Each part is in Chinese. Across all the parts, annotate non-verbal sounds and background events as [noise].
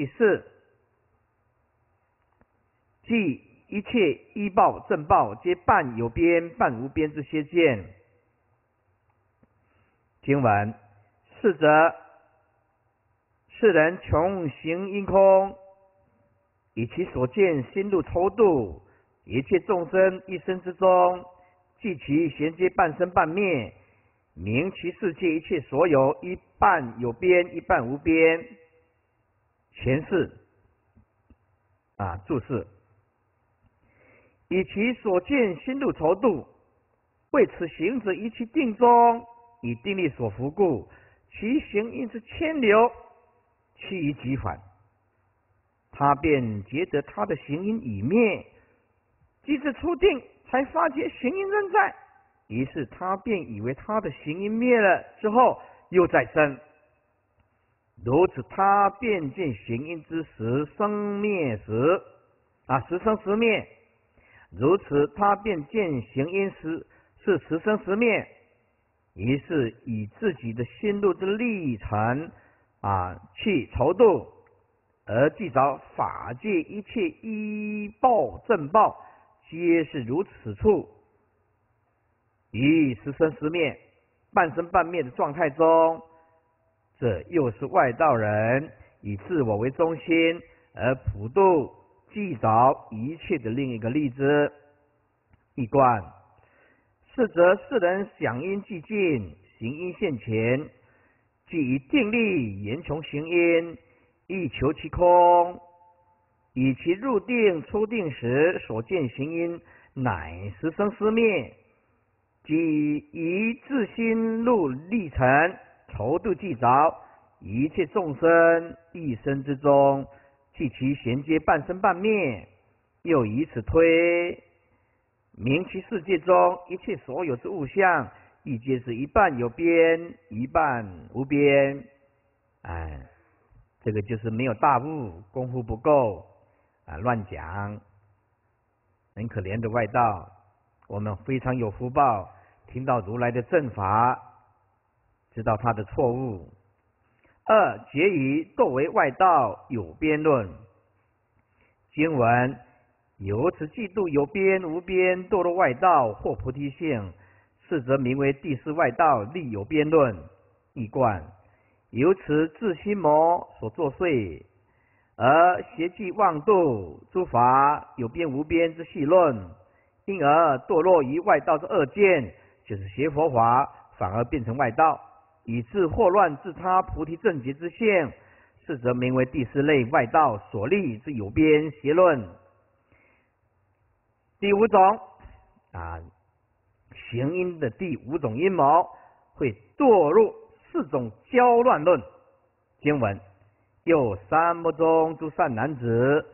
第四，即一切依报正报，皆半有边半无边之邪见。经文：是则世人穷行因空，以其所见心入抽度，一切众生一生之中，即其衔接半生半灭，明其世界一切所有一半有边，一半无边。前世啊，注释：以其所见心度愁度，为此行者一切定中，以定力所伏故，其行因之牵流，其于即返。他便觉得他的行因已灭，即至初定，才发觉行因仍在，于是他便以为他的行因灭了之后又再生。如此，他便见行因之时生灭时，啊，时生时灭。如此，他便见行因时是时生时灭。于是以自己的心路之历程啊，去筹度，而记着法界一切依报正报，皆是如此处，于时生时灭、半生半灭的状态中。这又是外道人以自我为中心而普度既着一切的另一个例子。一观，是则世人想因既尽，行因现前，即以定力言穷行因，亦求其空，以其入定出定时所见行因，乃十生时灭，即以自心入历程。头度既着，一切众生一生之中，即其衔接半生半灭，又以此推，明其世界中一切所有之物象，亦皆是一半有边，一半无边。哎，这个就是没有大悟，功夫不够啊，乱讲，很可怜的外道。我们非常有福报，听到如来的正法。知道他的错误。二结于堕为外道有边论。经文由此嫉妒有边无边堕落外道或菩提性，是则名为第四外道立有边论。一贯由此自心魔所作祟，而邪计妄度诸法有边无边之细论，因而堕落于外道之恶见，就是邪佛法，反而变成外道。以致祸乱自他菩提正觉之性，是则名为第四类外道所立之有边邪论。第五种啊，行因的第五种阴谋，会堕入四种交乱论。经文：又三目中诸善男子，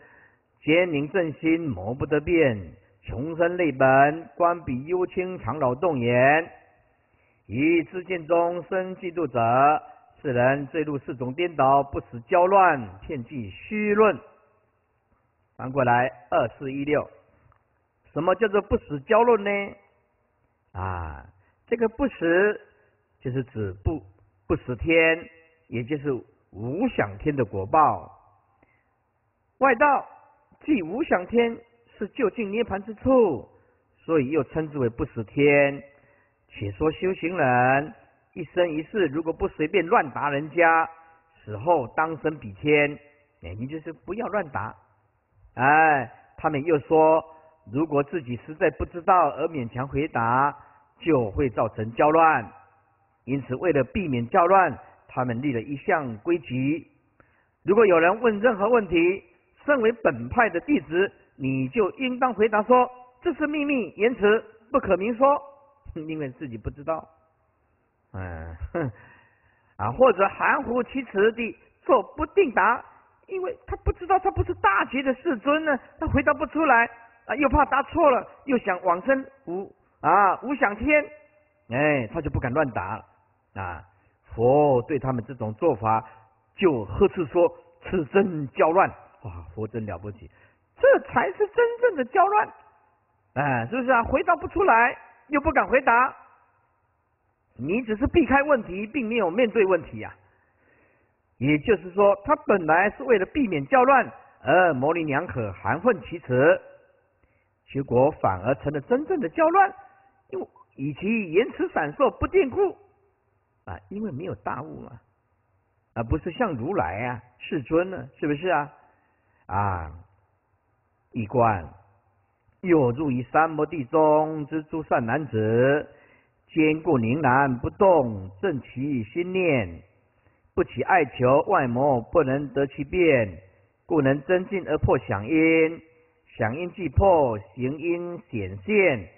坚宁正心，谋不得变，穷生累本，观彼幽清，常老动言。以自见中生嫉妒者，世人坠入四种颠倒，不死交乱，骗计虚论。翻过来，二四一六，什么叫做不死交论呢？啊，这个不死就是指不不死天，也就是无想天的果报。外道即无想天是就近涅盘之处，所以又称之为不死天。且说修行人一生一世，如果不随便乱答人家，死后当生比天，哎，你就是不要乱答。哎，他们又说，如果自己实在不知道而勉强回答，就会造成交乱。因此，为了避免交乱，他们立了一项规矩：如果有人问任何问题，身为本派的弟子，你就应当回答说：“这是秘密，言辞不可明说。”因为自己不知道，嗯，啊，或者含糊其辞地做不定答，因为他不知道他不是大觉的世尊呢，他回答不出来啊，又怕答错了，又想往生无啊无想天，哎，他就不敢乱答啊。佛对他们这种做法就呵斥说：“此真交乱！”哇，佛真了不起，这才是真正的交乱，哎，是不是啊？回答不出来。又不敢回答，你只是避开问题，并没有面对问题呀。也就是说，他本来是为了避免教乱而模棱两可、含混其辞，结果反而成了真正的教乱，因为以其言辞闪烁不定故啊，因为没有大悟嘛，而不是像如来啊、世尊呢，是不是啊？啊，一观又入于三摩地中之诸善男子，坚固凝然不动，正其心念。不起爱求，外魔不能得其变，故能增进而破响音。响音既破，行音显现，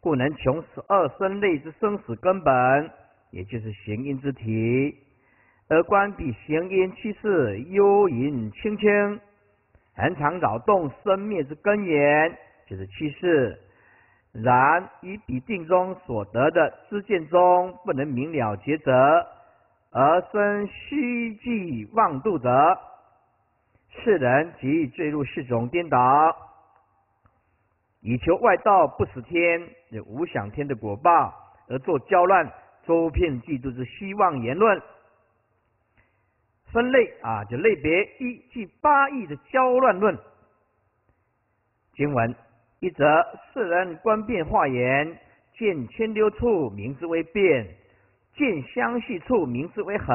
故能穷十二生类之生死根本，也就是行音之体。而观彼行音气势幽隐清清，恒常扰动生灭之根源，就是气势。然以彼定中所得的知见中，不能明了抉择。而生虚计妄度者，世人即坠入四种颠倒，以求外道不死天，无想天的果报，而作交乱、周遍嫉妒之希望言论。分类啊，就类别一即八义的交乱论。经文一则，世人观变化言，见千流处，名之为变。见相续处，名之为恒；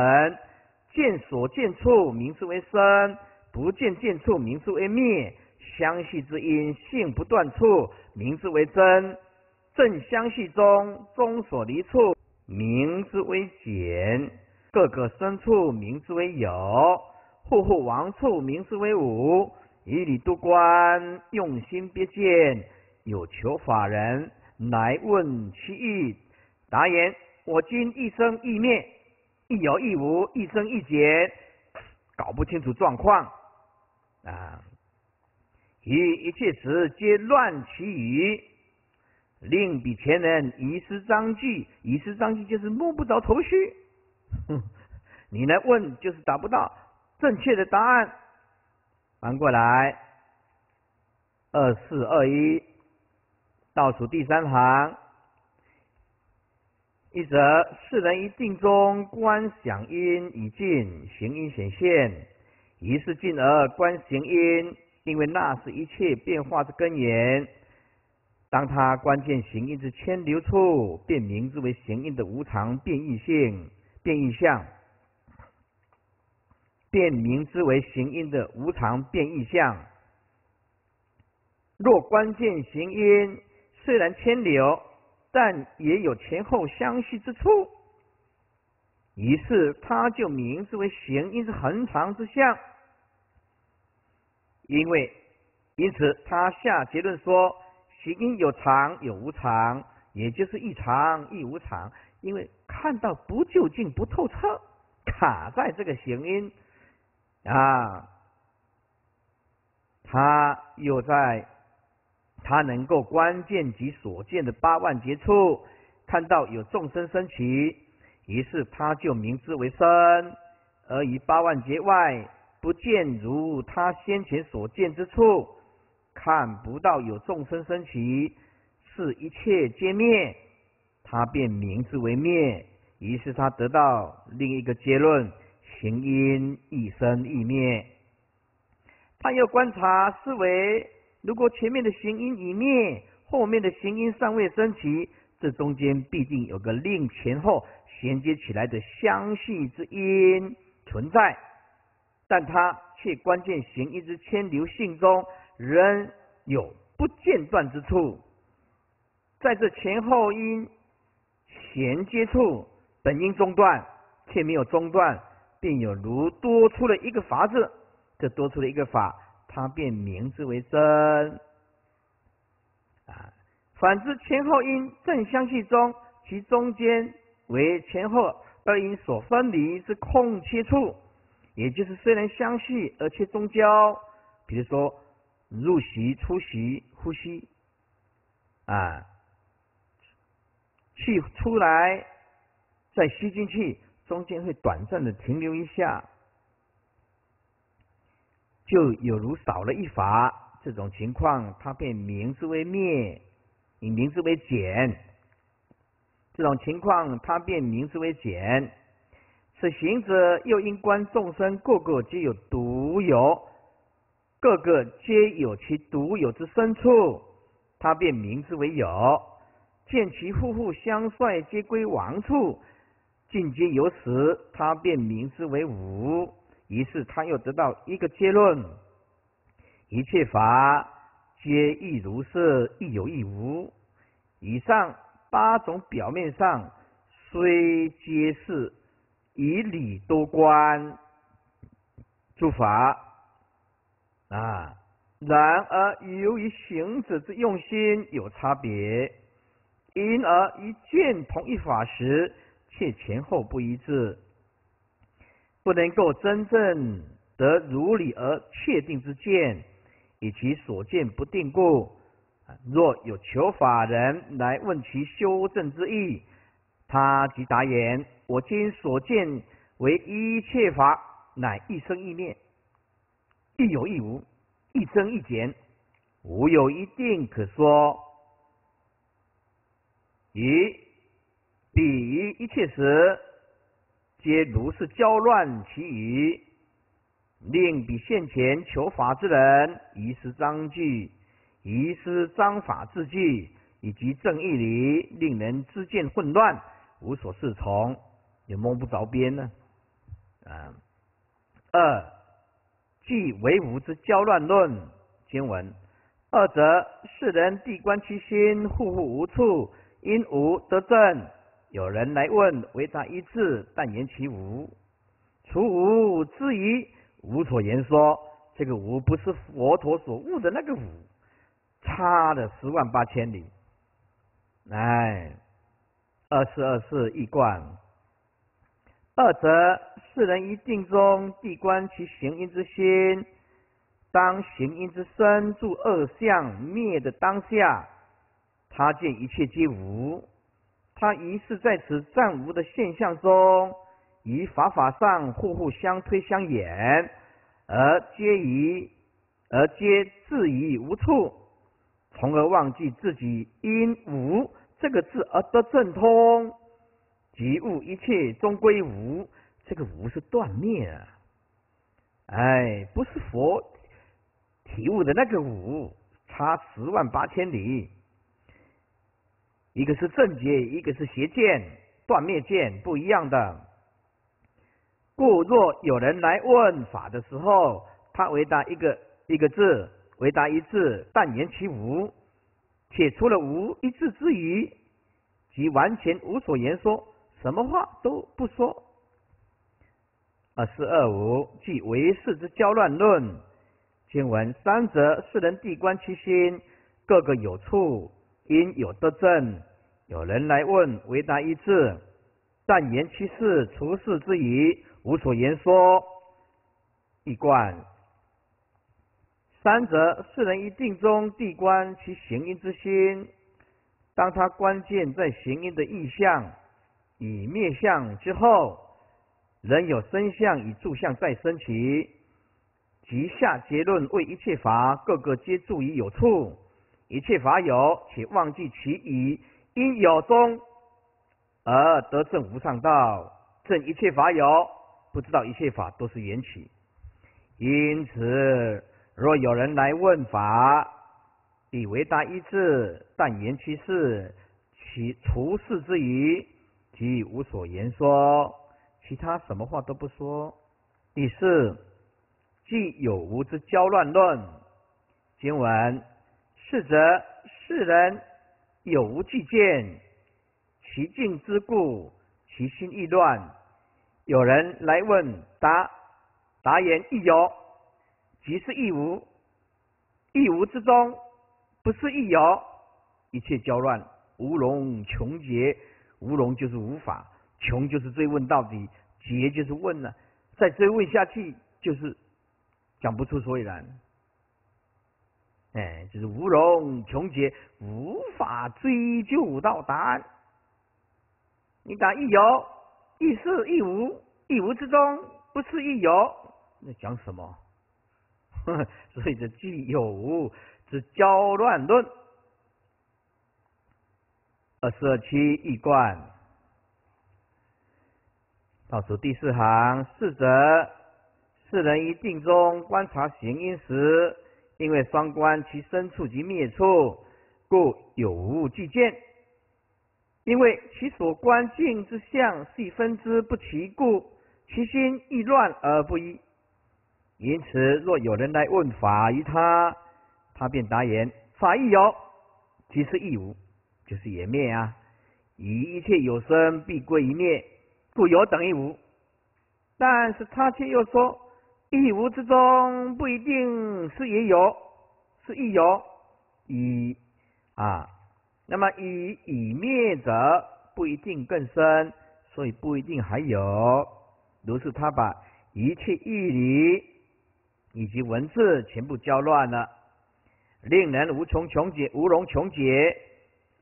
见所见处，名之为生；不见见处，名之为灭。相续之因，性不断处，名之为真；正相续中，中所离处，名之为简；各个生处，名之为有；户户亡处，名之为无。以理度观，用心别见，有求法人来问其意，答言。我今一生一灭，一有一无，一生一劫，搞不清楚状况啊！于一切时皆乱其语，令比前人遗失章句，遗失章句就是摸不着头绪。哼，你来问就是达不到正确的答案。翻过来，二四二一，倒数第三行。一则世人一定中观想因已尽，行因显现；一是进而观行因，因为那是一切变化之根源。当他关键行因之牵流处，便名之为行因的无常变异性、变异相，便名之为行因的无常变异相。若关键行因虽然牵流，但也有前后相续之处，于是他就名之为行因是恒常之相。因为因此他下结论说，行因有常有无常，也就是一常一无常。因为看到不究竟不透彻，卡在这个行因啊，他又在。他能够关键及所见的八万劫处看到有众生升起，于是他就明之为生；而于八万劫外不见如他先前所见之处，看不到有众生升起，是一切皆灭，他便明之为灭。于是他得到另一个结论：行因一生一灭。他又观察思维。如果前面的行因已灭，后面的行因尚未升起，这中间必定有个令前后衔接起来的相续之因存在，但它却关键行因之牵流性中仍有不间断之处，在这前后因衔接处，本应中断，却没有中断，便有如多出了一个法字，这多出了一个法。它便名之为真啊。反之，前后因正相续中，其中间为前后二因所分离之空切处，也就是虽然相续而且中交。比如说入息、出息、呼吸啊，气出来再吸进去，中间会短暂的停留一下。就有如少了一法，这种情况，它便名之为灭，以名之为减。这种情况，它便名之为减。此行者又因观众生个个皆有独有，个个皆有其独有之深处，他便名之为有；见其户户相率，皆归王处，尽皆有始，他便名之为无。于是他又得到一个结论：一切法皆亦如是，亦有亦无。以上八种表面上虽皆是。以理多观诸法啊，然而由于行者之用心有差别，因而一见同一法时，却前后不一致，不能够真正得如理而确定之见，以其所见不定故。若有求法人来问其修正之意，他即答言。我今所见为一切法，乃一生一念，亦有一无，一增一减，无有一定可说。一比于一切时，皆如是交乱其余，令彼现前求法之人遗失章句，遗失章法字句，以及正义理，令人知见混乱，无所适从。也摸不着边呢，啊！二即为无之交乱论经文，二则世人地观其心，户户无处，因无得正。有人来问，为答一字，但言其无。除无之疑，无所言说。这个无不是佛陀所悟的那个无，差了十万八千里。哎，二四二四一贯。二则世人一定中地观其行因之心，当行因之身住恶相灭的当下，他见一切皆无，他于是在此暂无的现象中，以法法上互互相推相掩，而皆疑而皆自疑无处，从而忘记自己因无这个字而得正通。即悟一切终归无，这个无是断灭啊！哎，不是佛体悟的那个无，差十万八千里。一个是正解，一个是邪见，断灭见不一样的。故若有人来问法的时候，他回答一个一个字，回答一字，但言其无，且除了无一字之余，即完全无所言说。什么话都不说。二四二五即为世之交乱论经文三则世人地观其心，各个有处，因有得正。有人来问，回答一字，但言其事，除事之疑，无所言说。一贯三则世人一定中地观其行因之心，当他关键在行因的意象。以灭相之后，仍有生相与住相再生起，即下结论为一切法个个皆住于有处，一切法有，且忘记其以因有中而得正无上道，正一切法有，不知道一切法都是缘起。因此，若有人来问法，以为答一字，但言其事，其除事之疑。即无所言说，其他什么话都不说。第四，即有无之交乱论。经文是则世人有无计见，其境之故，其心亦乱。有人来问答，答言亦有，即是亦无。亦无之中，不是亦有，一切交乱，无容穷劫。无容就是无法，穷就是追问到底，劫就是问了，再追问下去就是讲不出所以然。哎，就是无容穷劫，无法追究到答案。你讲一有，一是一无，一无之中不是一有，那讲什么？[laughs] 所以这既有无之交乱论。二十二七一贯，倒数第四行，四者，四人于定中观察行因时，因为双观其生处及灭处，故有无俱见。因为其所观境之相系分之不齐故，其心亦乱而不一。因此，若有人来问法于他，他便答言：法亦有，即是亦无，就是也灭啊。以一切有生必归于灭，故有等于无。但是他却又说，一无之中不一定是也有，是亦有。以啊，那么以以灭者不一定更深，所以不一定还有。如是他把一切义理。以及文字全部交乱了，令人无从穷解、无容穷解，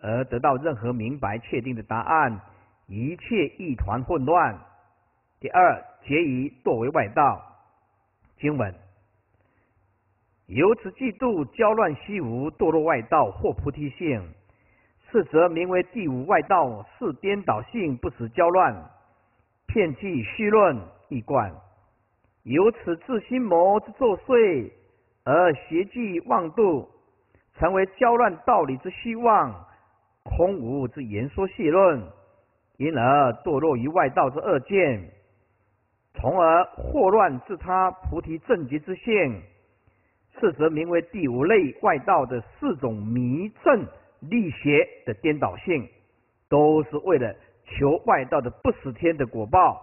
而得到任何明白确定的答案，一切一团混乱。第二，结于堕为外道。经文：由此嫉妒交乱虚无，堕落外道或菩提性，是则名为第五外道，是颠倒性，不使交乱，骗计虚论，易贯。由此自心魔之作祟，而邪计妄度，成为交乱道理之虚妄，空无之言说戏论，因而堕落于外道之恶见，从而祸乱自他菩提正觉之性。是则名为第五类外道的四种迷正力邪的颠倒性，都是为了求外道的不死天的果报。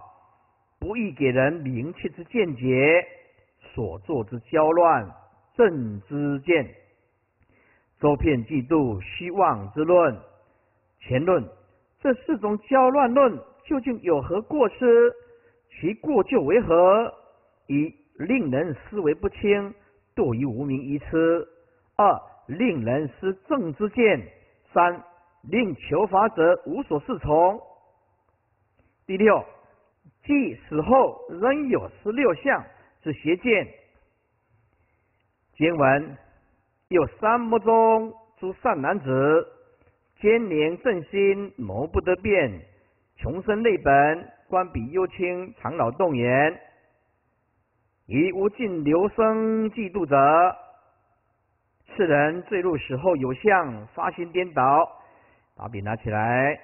不易给人明确之见解，所作之交乱正之见，周遍嫉妒虚妄之论。前论这四种交乱论究竟有何过失？其过就为何？一令人思维不清，堕于无名一痴；二令人失正之见；三令求法者无所适从。第六。即死后仍有十六相之邪见。经文有三目中诸善男子，奸廉正心谋不得变，穷生内本，官比幽清，长老动言，以无尽流生嫉妒者，世人坠入死后有相，发心颠倒。把笔拿起来，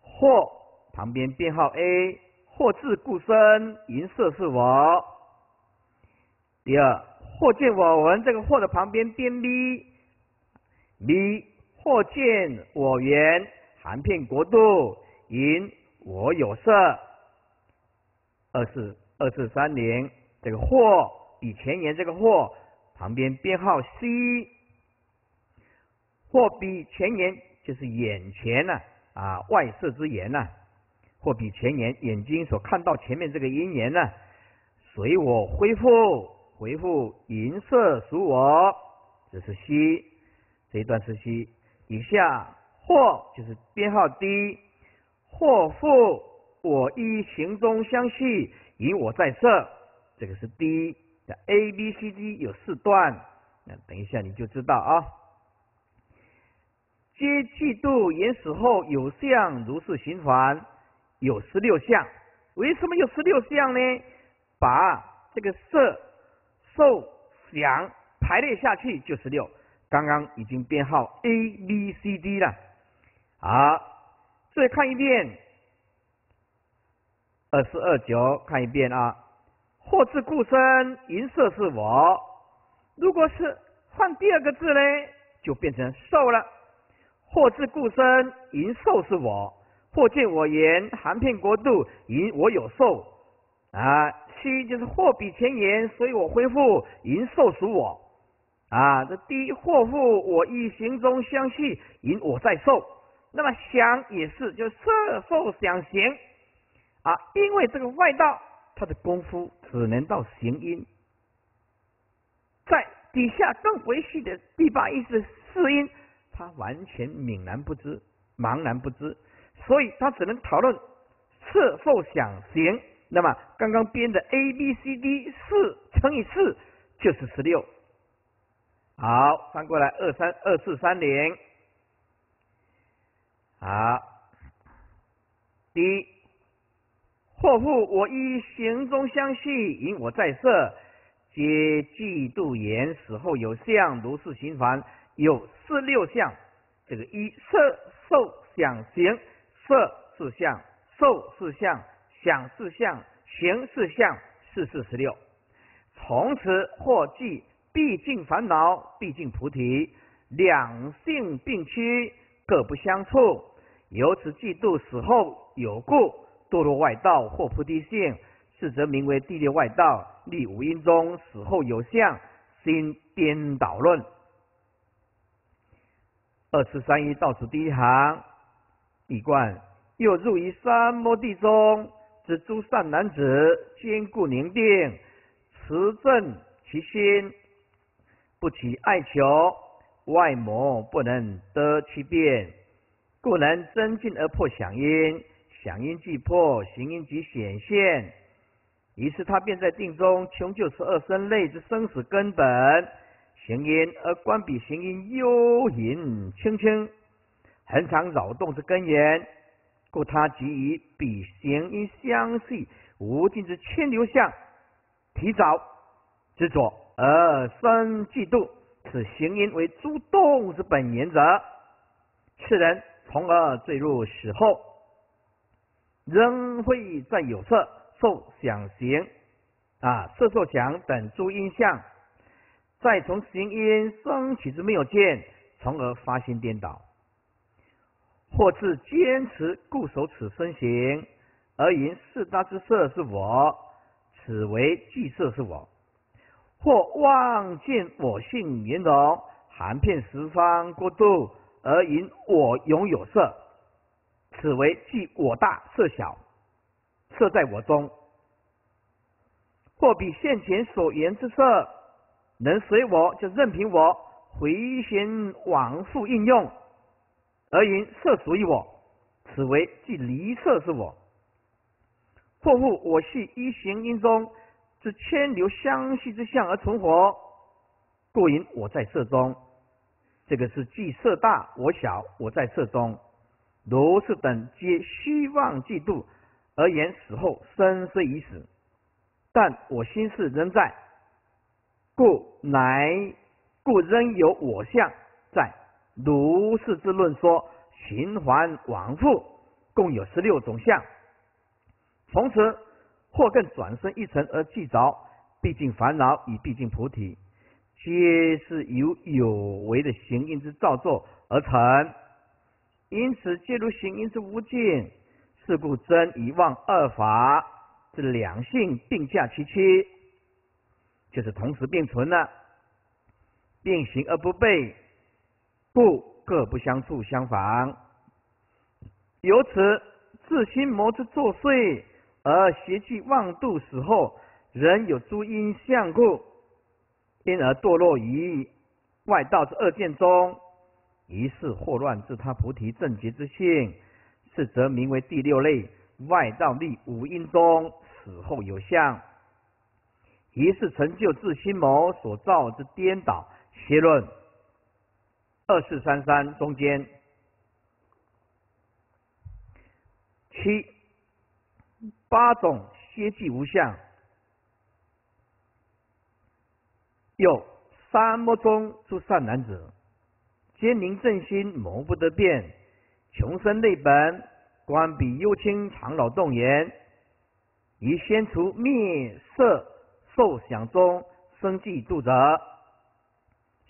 或。旁边编号 A，或自故生，银色是我。第二，或见我闻，这个或的旁边编 B，B 或见我缘，含片国度，银我有色。二四二四三零，这个或比前年这个或旁边编号 C，或比前年就是眼前呐啊外色之言呐。或比前年眼睛所看到前面这个因缘呢，随我恢复回复银色属我，这是西这一段是 C，。以下或就是编号 D，或复我一行中相续，以我在色，这个是 D 的 A B C D 有四段，那等一下你就知道啊。皆嫉妒言死后有相如是循环。有十六项，为什么有十六项呢？把这个色、受、想排列下去就十六。刚刚已经编号 A、B、C、D 了。好，再看一遍，二四二九，看一遍啊。或自故生，银色是我。如果是换第二个字呢，就变成受了。或自故生，银受是我。或见我言，含片国度，因我有寿啊。七就是祸比前言，所以我恢复，因寿属我啊。这第一或复我一行中相续，因我在受。那么想也是，就色受想行啊。因为这个外道，他的功夫只能到行音，在底下更维系的第八意识四音，他完全泯然不知，茫然不知。所以他只能讨论色受想行，那么刚刚编的 A B C D 四乘以四就是十六。好，翻过来二三二四三零。好，第一或复我依行中相续，因我在色，皆嫉妒言死后有相，如是行凡有四六相。这个一色受想行，色是相，受是相，想是相，行是相，四四十六。从此或记毕竟烦恼，毕竟菩提，两性并趋，各不相处。由此嫉妒死后有故，堕落外道或菩提性，是则名为第六外道。立五阴中死后有相，心颠倒论。二次三一倒数第一行，一贯又入于三摩地中知诸善男子，坚固宁定，持正其心，不起爱求，外魔不能得其变。故能增进而破响音，响音既破，行音即显现。于是他便在定中穷究十二生类之生死根本，行音而观彼行音幽隐清清，恒常扰动之根源。故他即以彼行音相系无尽之牵流相，提早执着而生嫉妒，此行音为诸动之本源者，是人。从而坠入死后，仍会在有色、受、想、行啊色、受、想等诸因相，再从行因升起之妙见，从而发心颠倒，或自坚持固守此身形，而言四大之色是我，此为即色是我；或望见我性圆融，含遍十方国度。而因我拥有色，此为即我大色小，色在我中，或比现前所言之色，能随我就任凭我回旋往复应用，而因色属于我，此为即离色是我，或复我系一行因中之千流相系之相而存活，故因我在色中。这个是既色大我小，我在色中，如是等皆虚妄嫉妒，而言死后生虽已死，但我心事仍在，故乃故仍有我相在。如是之论说，循环往复，共有十六种相。从此或更转身一层而记着，毕竟烦恼已毕竟菩提。皆是由有为的行因之造作而成，因此皆如行因之无尽。是故真一妄二法这两性并驾齐驱，就是同时并存了，并行而不悖，故各不相处相妨。由此自心魔之作祟，而邪气妄度死后，仍有诸因相故。因而堕落于外道之恶见中，于是祸乱自他菩提正觉之性，是则名为第六类外道立五阴中死后有相，于是成就自心谋所造之颠倒邪论。二四三三中间七八种邪计无相。有三摩中诸善男子，皆明正心，谋不得变。穷生内本，观彼幽清，长老动言，以先除灭色受想中生计度者，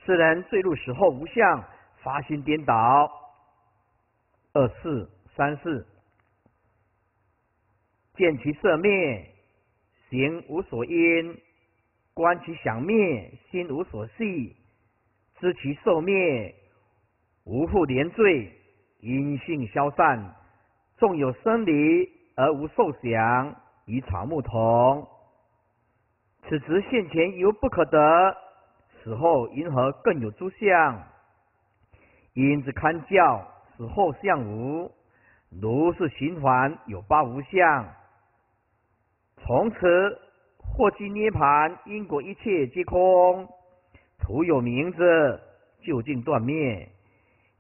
是人坠入死后无相，发心颠倒。二四三四，见其色灭，行无所因。观其想灭，心无所系；知其受灭，无复连罪。因性消散，纵有生离而无受想，与草木同。此执现前犹不可得，死后因何更有诸相？因之堪教，死后相无，如是循环有八无相。从此。或即涅盘，因果一切皆空，徒有名字，究竟断灭。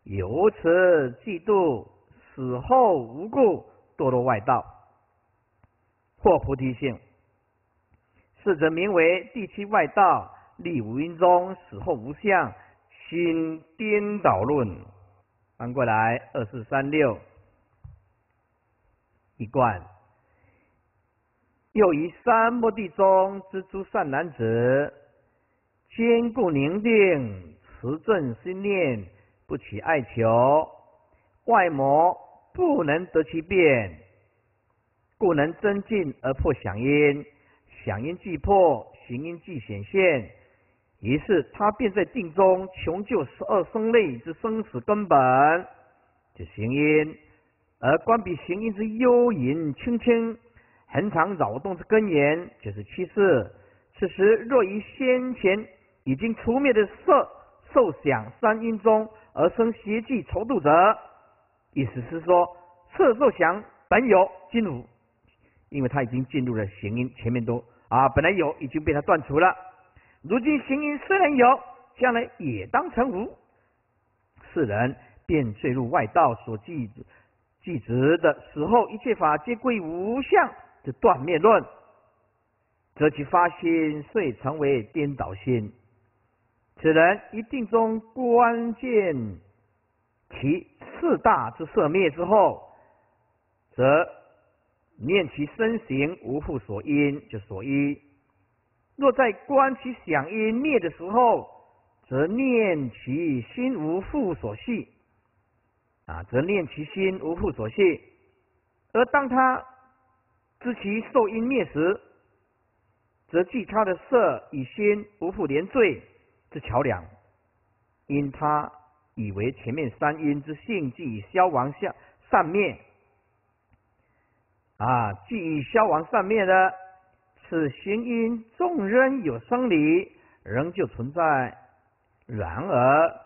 由此嫉妒，死后无故堕落外道。或菩提性。是则名为第七外道，立无因中，死后无相，心颠倒论。翻过来，二四三六一贯。又以三摩地中之诸善男子，坚固宁定，持正心念，不起爱求，外魔不能得其变，故能增进而破响音。响音既破，行音既显现，于是他便在定中穷究十二生类之生死根本，就行音，而关闭行音之幽隐清清，恒常扰动之根源，就是七事。此时若于先前已经除灭的色、受、想三因中而生邪计筹度者，意思是说，色、受、想本有今无，因为他已经进入了行因，前面都。啊，本来有，已经被他断除了。如今行因虽然有，将来也当成无。世人便坠入外道所记记执的时候，一切法皆归无相的断灭论，则其发心遂成为颠倒心。此人一定中关键其四大之色灭之后，则。念其身形无复所因，就所依；若在观其响因灭的时候，则念其心无复所系，啊，则念其心无复所系。而当他知其受因灭时，则记他的色与心无复连缀之桥梁，因他以为前面三因之性即消亡下散灭。啊，既已消亡散灭的，此行因纵仍有生理，仍旧存在。然而，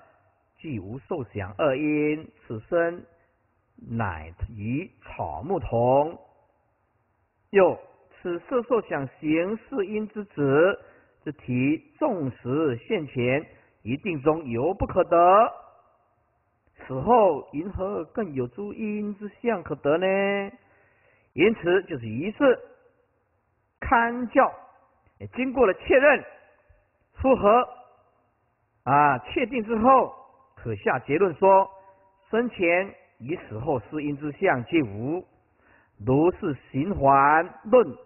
既无受想二因，此身乃与草木同。又此色受想行识因之子这体，纵使现前一定中犹不可得，此后因何更有诸因之相可得呢？因此，就是一次勘教，经过了确认、复合啊，确定之后，可下结论说：生前与死后是因之相皆无。如是循环论，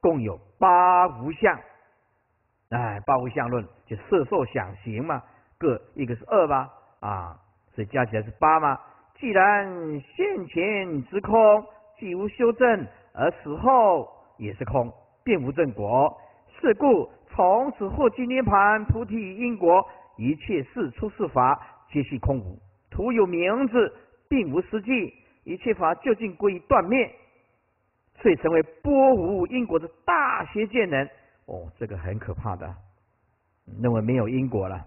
共有八无相。哎，八无相论就色受想行嘛，各一个是二嘛？啊，所以加起来是八嘛。既然现前之空。既无修正，而死后也是空，便无正果。是故从此获金涅盘、菩提因果，一切事出世法皆系空无，徒有名字，并无实际。一切法究竟归于断灭，遂成为波无因果的大邪见人。哦，这个很可怕的，认为没有因果了。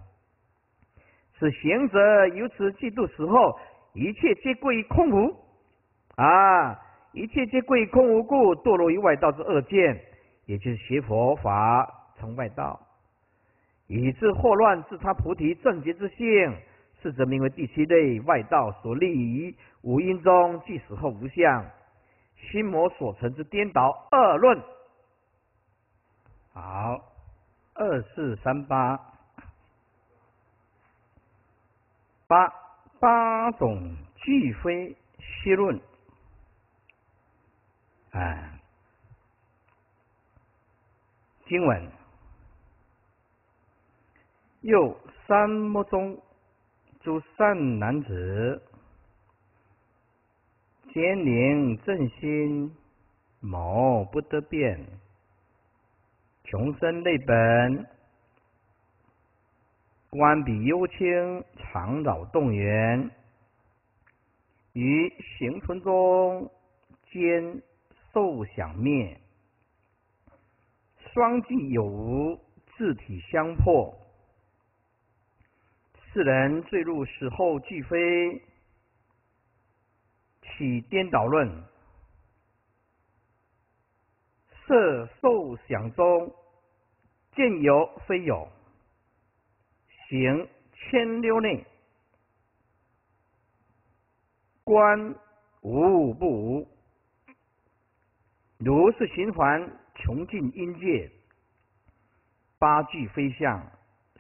是贤者由此嫉妒死后，一切皆归于空无啊。一切皆归于空无故，堕落于外道之恶见，也就是邪佛法成外道，以致祸乱自他菩提正觉之性，是则名为第七类外道所立于五阴中，即死后无相，心魔所成之颠倒恶论。好，二四三八八八种俱非虚论。啊，经文又三目中诸善男子，天宁正心，谋不得变，穷生内本，观彼幽清，常扰动员，于行存中兼。受想灭，双既有无，自体相破。世人坠入死后俱非，起颠倒论。色受想中，见有非有，行千六内，观无不无。如是循环穷尽阴界，八句非相，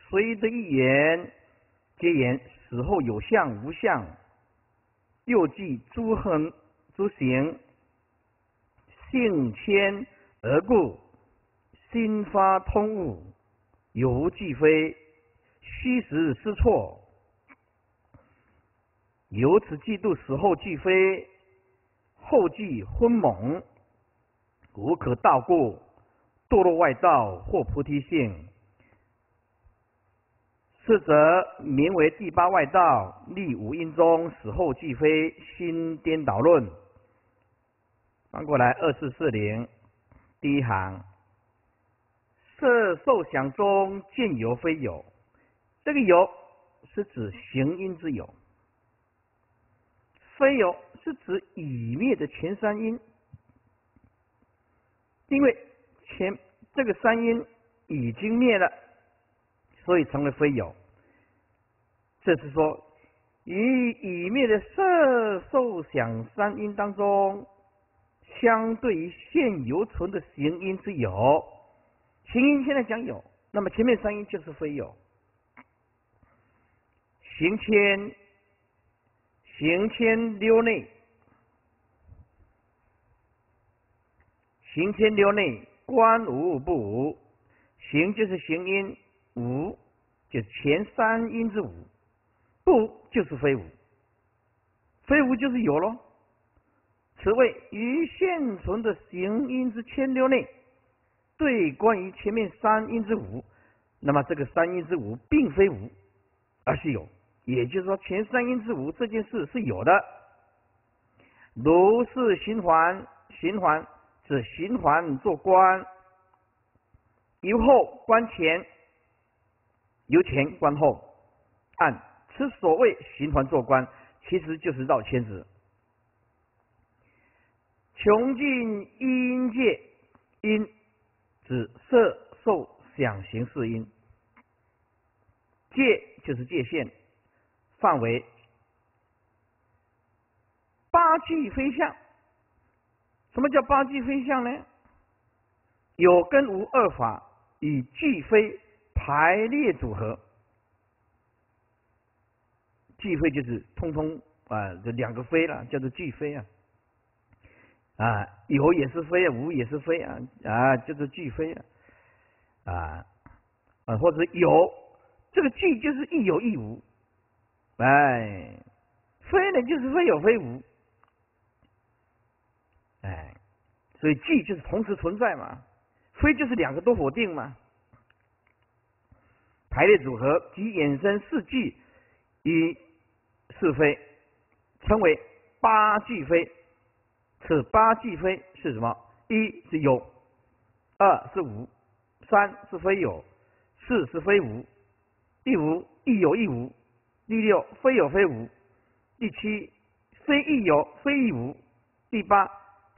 虽得一言，皆言死后有相无相。又记诸恒诸行，性迁而故，心发通悟，有无既非，虚实失错。由此嫉妒死后既非，后继昏蒙，无可道故，堕落外道或菩提性。是则名为第八外道，立五阴中死后即非，心颠倒论。翻过来二四四零第一行，色受想中见有非有，这个有是指行因之有，非有是指已灭的前三因，因为前这个三因已经灭了。所以成为非有，这是说，与已灭的色受想三因当中，相对于现犹存的行因之有，行因现在讲有，那么前面三因就是非有。行迁，行迁流内，行迁流内，观无不无，行就是行因。无就前三因之无，不就是非无，非无就是有咯。此谓于现存的行因之千六内，对关于前面三因之无，那么这个三因之无并非无，而是有。也就是说，前三因之无这件事是有的。如是循环，循环指循环做观，由后观前。由前观后，按此所谓循环做观，其实就是绕圈子。穷尽阴界，阴指色受想行识因，界就是界限范围。八句非相，什么叫八句非相呢？有根无二法，以句非。排列组合，聚会就是通通啊，这两个非了，叫做聚非啊。啊，有也是非啊，无也是非啊，啊，叫做聚非啊。啊啊，或者有这个聚就是亦有亦无，哎，非呢就是非有非无，哎，所以聚就是同时存在嘛，非就是两个都否定嘛。排列组合及衍生四句与是非，称为八句非。此八句非是什么？一是有，二是无，三是非有，四是非无，第五亦有亦无，第六非有非无，第七非亦有非亦无，第八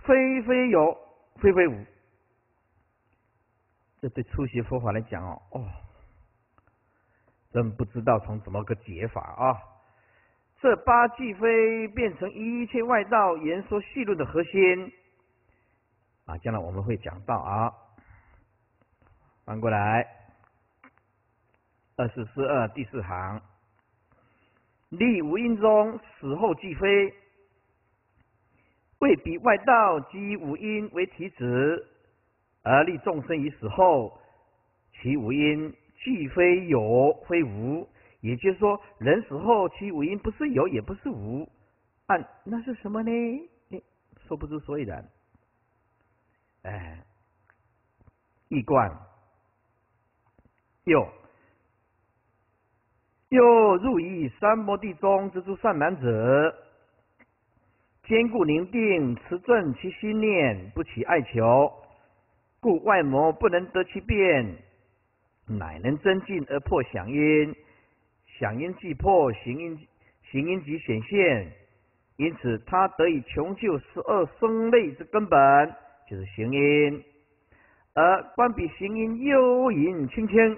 非非有非非无。这对初学佛法来讲哦，哦。真不知道从怎么个解法啊！这八句非变成一切外道言说细论的核心啊！将来我们会讲到啊。翻过来，二四四二第四行，立无因中死后即非，未比外道积无因为体子，而立众生于死后，其无因。既非有，非无，也就是说，人死后其五音不是有，也不是无，按那是什么呢？说不出所以然。哎，一贯又又入于三摩地中之诸善男子，坚固宁定，持正其心念，不起爱求，故外魔不能得其便。乃能增进而破响音，响音既破，行音行音即显现，因此他得以穷究十二生类之根本，就是行音。而关闭行音幽隐清清，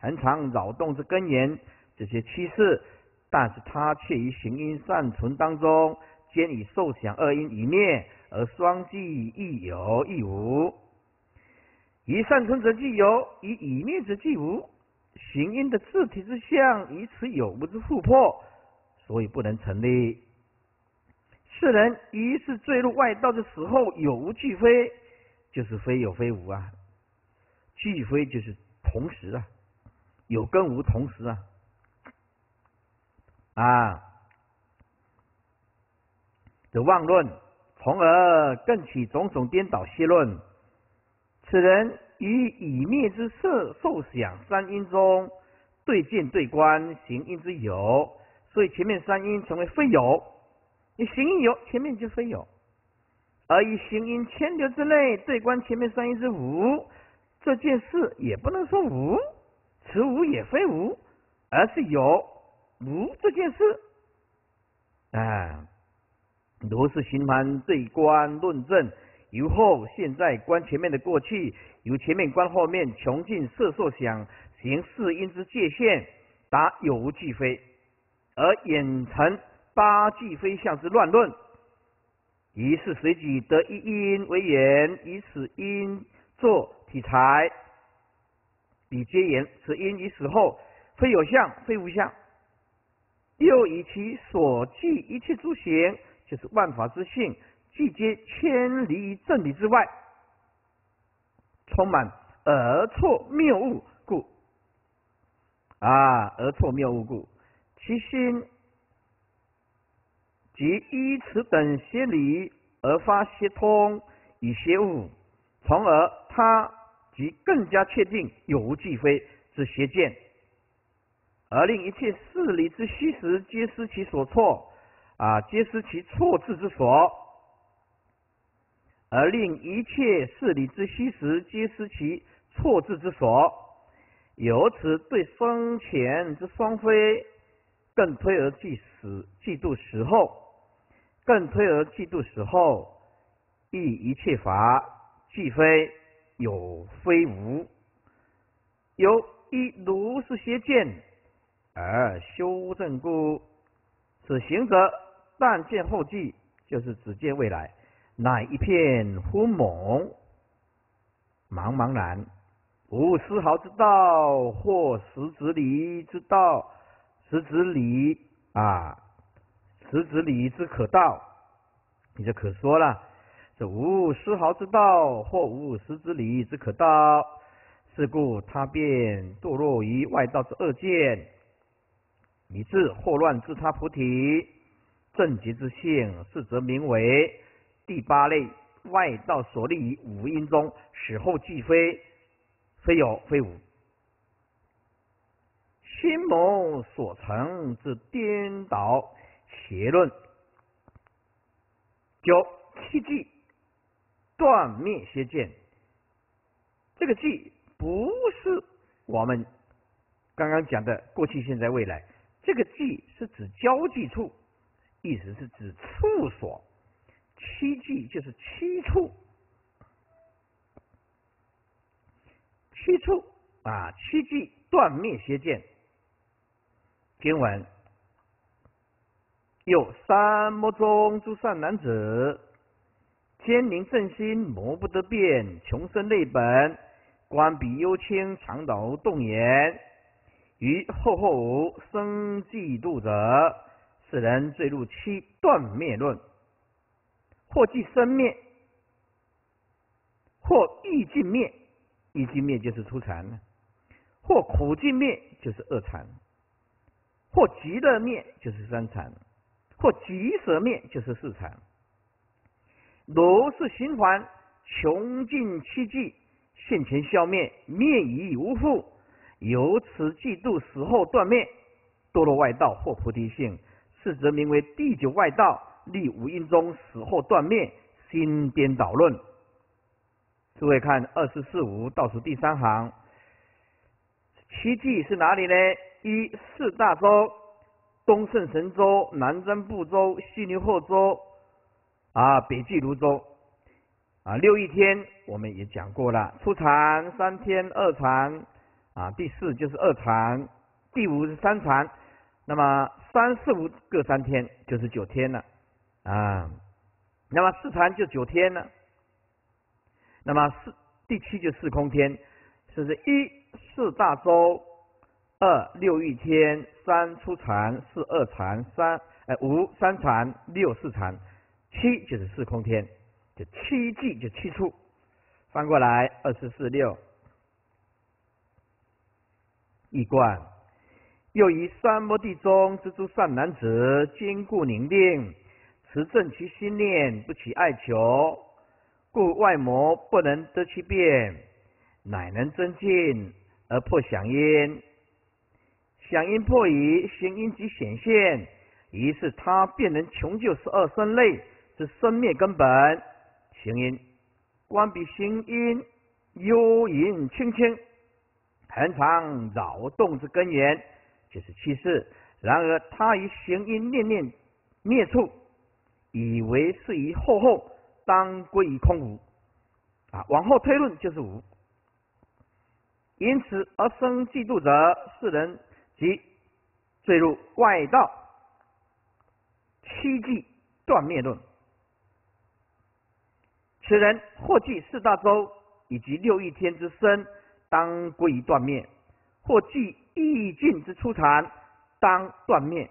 恒常扰动之根源，这些趋势，但是他却于行音善存当中兼以受想二因一灭，而双即亦有亦无。以善存者既有，以以灭者既无。行因的自体之相，以此有无之互破，所以不能成立。世人于是坠入外道的时候，有无俱非，就是非有非无啊。俱非就是同时啊，有跟无同时啊，啊，的妄论，从而更起种种颠倒邪论。此人于已灭之色受想三因中对见对观行因之有，所以前面三因成为非有。你行因有，前面就非有；而以行因牵流之内对观前面三因之无，这件事也不能说无，此无也非无，而是有无这件事。啊，如是行盘对观论证。由后现在观前面的过去，由前面观后面，穷尽色受想行识因之界限，达有无俱非，而演成八俱非相之乱论。于是随即得一因为言，以此因作体裁，彼皆言此因于死后非有相非无相，又以其所记一切诸行，就是万法之性。既皆千里正理之外，充满而错谬误故。啊，而错谬误故，其心即依此等邪理而发邪通以邪物，从而他即更加确定有无俱非之邪见，而令一切事理之虚实皆失其所错啊，皆失其错字之所。而令一切事理之虚实皆失其错字之所，由此对生前之双非，更推而计死嫉妒死后，更推而嫉妒死后，亦一切法既非有非无，由一如是邪见而修正故，此行者但见后继，就是只见未来。乃一片昏蒙，茫茫然，无丝毫之道，或实之理之道，实之理啊，实之理之可道，你就可说了。这无丝毫之道，或无实之理之可道，是故他便堕落于外道之恶见，以致祸乱自他菩提正觉之性，是则名为。第八类外道所立于五阴中，死后即非，非有非无，心谋所成之颠倒邪论。九七迹断灭邪见，这个迹不是我们刚刚讲的过去、现在、未来，这个迹是指交际处，意思是指处所。七迹就是七处，七处啊，七迹断灭邪见。经文有三摩中诸善男子，坚明正心，魔不得变，穷生内本，观彼幽清，常导动言，于后后生嫉妒者，使人坠入七断灭论。或即生灭，或意尽灭，意尽灭就是出禅了；或苦尽灭就是二禅；或极乐灭就是三禅；或极舍灭就是四禅。如是循环，穷尽七际，现前消灭，灭已无复。由此嫉妒死后断灭，堕落外道或菩提性，是则名为第九外道。立五阴中死后断灭，心颠倒论。诸位看二四四五倒数第三行，七迹是哪里呢？一四大洲：东胜神州、南瞻部洲、西牛贺州、啊北俱泸州。啊六一天我们也讲过了，初禅三天，二禅啊第四就是二禅，第五是三禅。那么三四五各三天，就是九天了。啊。那么四禅就九天呢？那么四第七就四空天，就是一四大洲，二六欲天，三初禅，四二禅，三哎五三禅，六四禅，七就是四空天，就七季就七处。翻过来二四四六，一观，又以三摩地中之诸善男子坚固宁定。持正其心念，不起爱求，故外魔不能得其变，乃能增进而破响音。响因破矣，行因即显现，于是他便能穷究十二生类之生灭根本。行因观彼行音幽隐清清，恒常扰动之根源，就是七事。然而他于行音念念灭处。以为是以后后当归于空无啊，往后推论就是无。因此而生嫉妒者，世人即坠入外道七迹断灭论。此人或记四大洲以及六亿天之身当归于断灭，或记意境之初禅当断灭。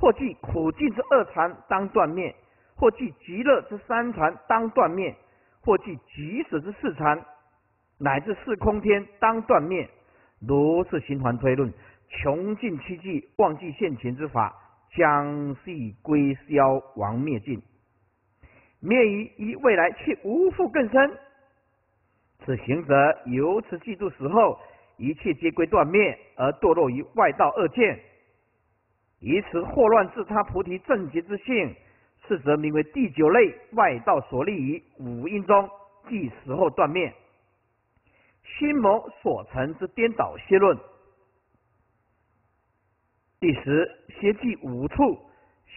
或记苦尽之二禅当断灭，或记极乐之三禅当断灭，或记即死之四禅，乃至四空天当断灭。如是循环推论，穷尽七际，忘记现前之法，将系归消亡灭尽，灭于一未来，却无复更生。此行者由此记住死后，一切皆归断灭，而堕落于外道恶见。以此祸乱自他菩提正觉之性，是则名为第九类外道所立于五阴中，即死后断灭。心魔所成之颠倒邪论。第十邪记五处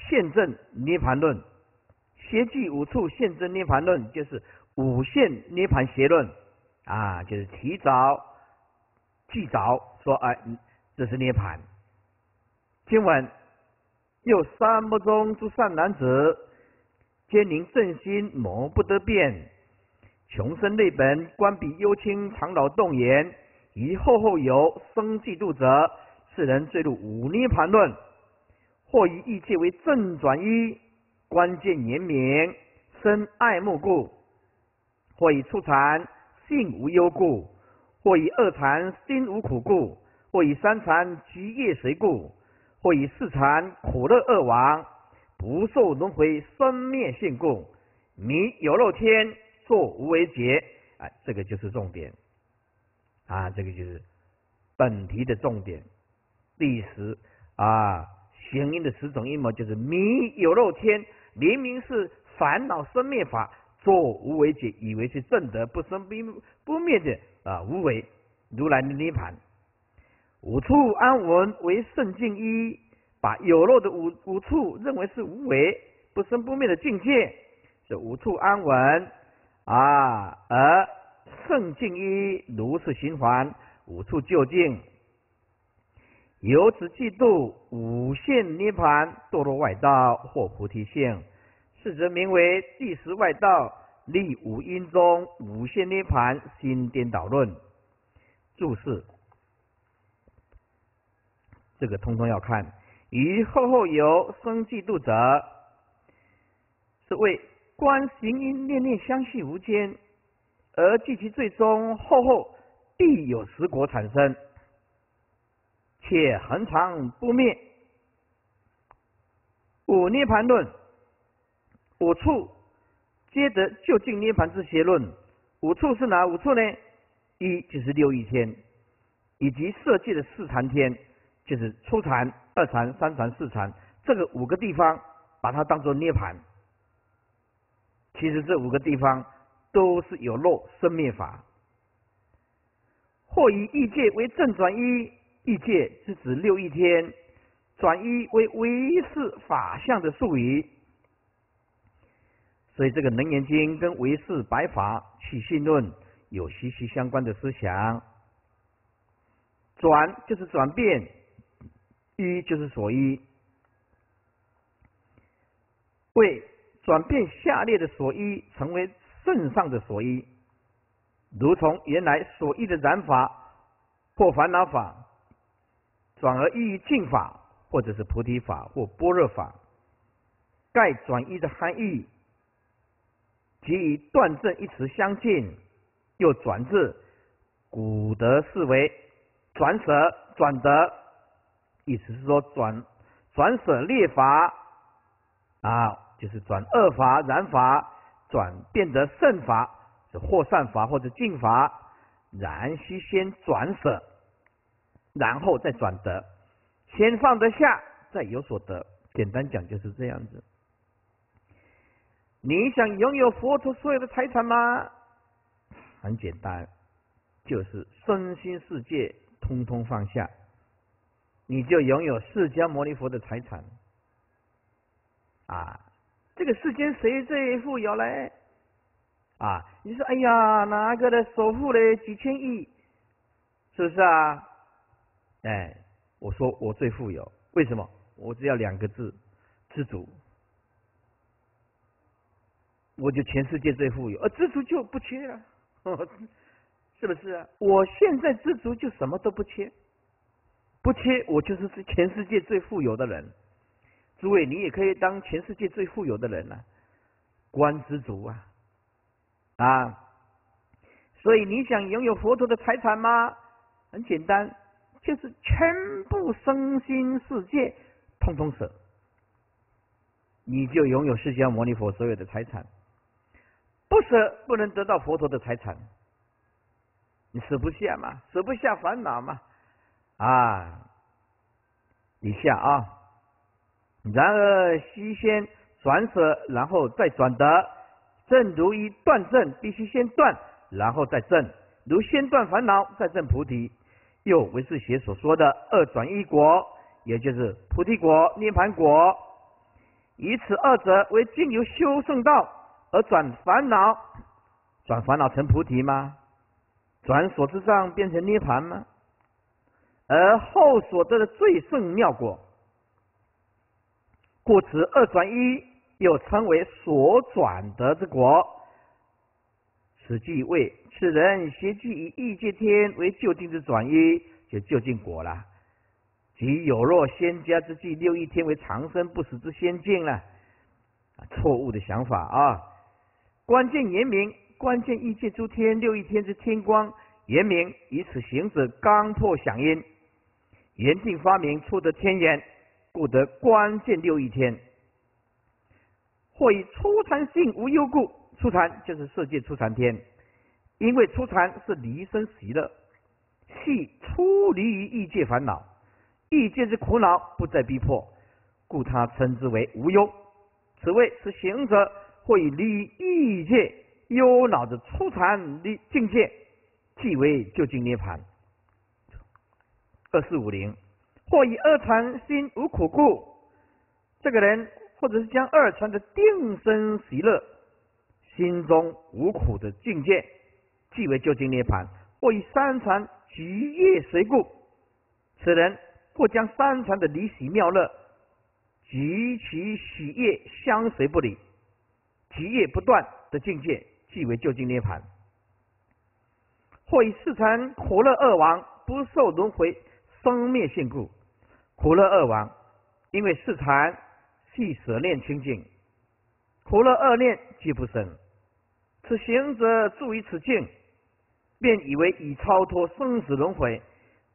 现证涅盘论，邪记五处现证涅盘论就是五现涅盘邪论啊，就是提早记早说哎，这是涅盘。今晚又三不中诸善男子，皆宁正心，谋不得变。穷生内本，观彼幽清，长老动言，以后后有生嫉妒者，世人坠入五逆盘论。或以意界为正转一，关键严明，生爱慕故；或以初禅性无忧故；或以二禅心无苦故；或以三禅极业随故。或以四禅苦乐二王不受轮回生灭性故，迷有漏天作无为劫，啊，这个就是重点，啊，这个就是本题的重点。第十啊，行因的十种阴谋就是迷有漏天，明明是烦恼生灭法，作无为劫，以为是正德不生不不灭的啊无为如来的涅盘。五处安稳为圣境一，把有漏的五五处认为是无为不生不灭的境界，是五处安稳。啊，而圣境一如是循环，五处究竟，由此嫉妒五现涅盘堕落外道或菩提性，是则名为第十外道立五阴中五现涅盘心颠倒论。注释。这个通通要看，与后后有生嫉妒者，是为观行因念念相续无间，而计其最终后后必有十果产生，且恒常不灭。五涅盘论，五处皆得就近涅盘之邪论。五处是哪五处呢？一就是六欲天，以及设计的四禅天。就是初禅、二禅、三禅、四禅，这个五个地方，把它当做涅盘。其实这五个地方都是有漏生灭法。或以异界为正转一，异界是指六一天，转一为唯识法相的术语。所以这个《楞严经》跟唯识白法起信论有息息相关的思想。转就是转变。一就是所依，为转变下列的所依，成为圣上的所依，如从原来所依的染法或烦恼法，转而依于净法，或者是菩提法或般若法，盖转依的含义，即与断正一词相近，又转至古德视为转舍转得，意思是说转转舍列法啊。就是转恶法染法，转变得圣法，或善法或者净法，然须先转舍，然后再转得，先放得下，再有所得。简单讲就是这样子。你想拥有佛陀所有的财产吗？很简单，就是身心世界通通放下，你就拥有释迦牟尼佛的财产啊。这个世间谁最富有嘞？啊，你说，哎呀，哪个的首富嘞？几千亿，是不是啊？哎，我说我最富有，为什么？我只要两个字，知足，我就全世界最富有，而知足就不缺了，[laughs] 是不是啊？我现在知足就什么都不缺，不缺，我就是全世界最富有的人。诸位，你也可以当全世界最富有的人了，观知足啊啊！所以你想拥有佛陀的财产吗？很简单，就是全部身心世界通通舍，你就拥有释迦牟尼佛所有的财产。不舍不能得到佛陀的财产，你舍不下嘛，舍不下烦恼嘛啊！以下啊。然而须先转舍，然后再转得。正如一断正，必须先断，然后再正。如先断烦恼，再证菩提。又为是学所说的二转一果，也就是菩提果、涅盘果。以此二者为经由修圣道而转烦恼，转烦恼成菩提吗？转所知障变成涅盘吗？而后所得的最胜妙果。故此二转一，又称为所转得之果。此即为此人邪计以异界天为就近之转一，就就近果了。即有若仙家之计，六一天为长生不死之仙境了。错误的想法啊！关键言明，关键异界诸天六一天之天光，言明以此行者刚破响音，严定发明出得天眼。故得关键六一天，或以初禅性无忧故，初禅就是世界初禅天，因为初禅是离生喜乐，系出离于异界烦恼，异界之苦恼不再逼迫，故他称之为无忧。此谓是行者或以离于异界忧恼的初禅的境界，即为究竟涅盘。二四五零。或以二禅心无苦故，这个人或者是将二禅的定生喜乐，心中无苦的境界，即为究竟涅盘；或以三禅举业随故，此人或将三禅的离喜妙乐，及其喜业相随不离，极业不断的境界，即为究竟涅盘；或以四禅苦乐二王不受轮回生灭性故。苦乐二王，因为四禅系舍念清净，苦乐二念皆不生。此行者住于此境，便以为已超脱生死轮回，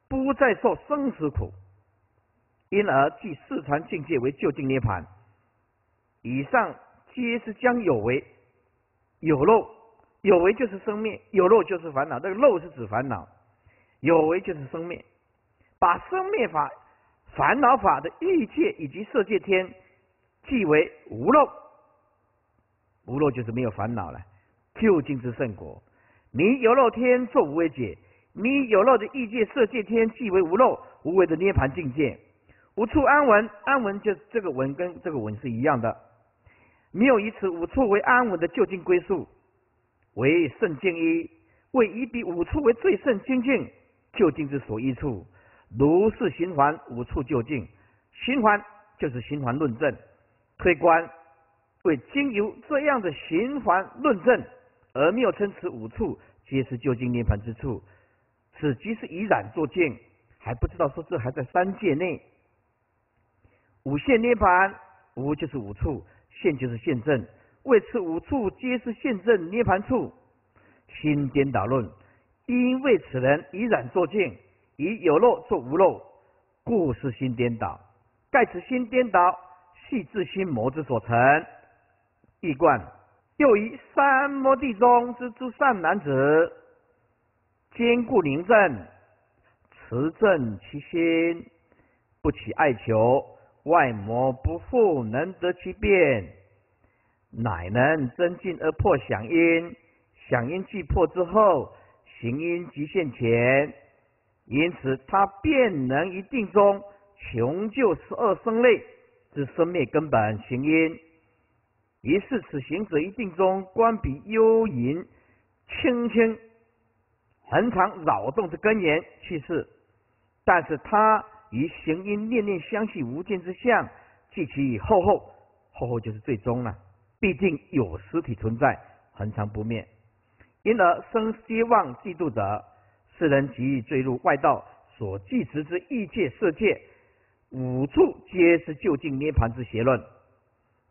不再受生死苦，因而即四禅境界为究竟涅盘。以上皆是将有为有漏，有为就是生灭，有漏就是烦恼。这个漏是指烦恼，有为就是生灭，把生灭法。烦恼法的欲界以及色界天，即为无漏，无漏就是没有烦恼了，究竟之圣果。你有漏天作无为解，你有漏的欲界色界天即为无漏无为的涅盘境界，无处安稳，安稳就这个稳跟这个稳是一样的，没有以此五处为安稳的究竟归宿，为圣境一，为以彼五处为最胜清净究竟之所依处。如是循环五处究竟，循环就是循环论证推观，为经由这样的循环论证，而谬称此五处皆是究竟涅盘之处，此即是以染作境，还不知道说这还在三界内。五现涅盘，无就是五处，现就是现证，为此五处皆是现证涅盘处，心颠倒论，因为此人以染作境，以有漏作无漏，故是心颠倒。盖此心颠倒，系自心魔之所成。易观又以三摩地中之诸善男子，坚固宁正，持正其心，不起爱求，外魔不复能得其变，乃能增进而破响音。响音既破之后，行音即现前，因此他便能一定中穷究十二生类之生灭根本行因。于是，此行者一定中观彼幽隐轻轻恒常扰动之根源去世，但是他与行因念念相续无间之相，即其后后后后就是最终了，必定有实体存在，恒常不灭。因而生希望嫉妒者，世人极易坠入外道所计持之异界色界五处，皆是就近涅盘之邪论。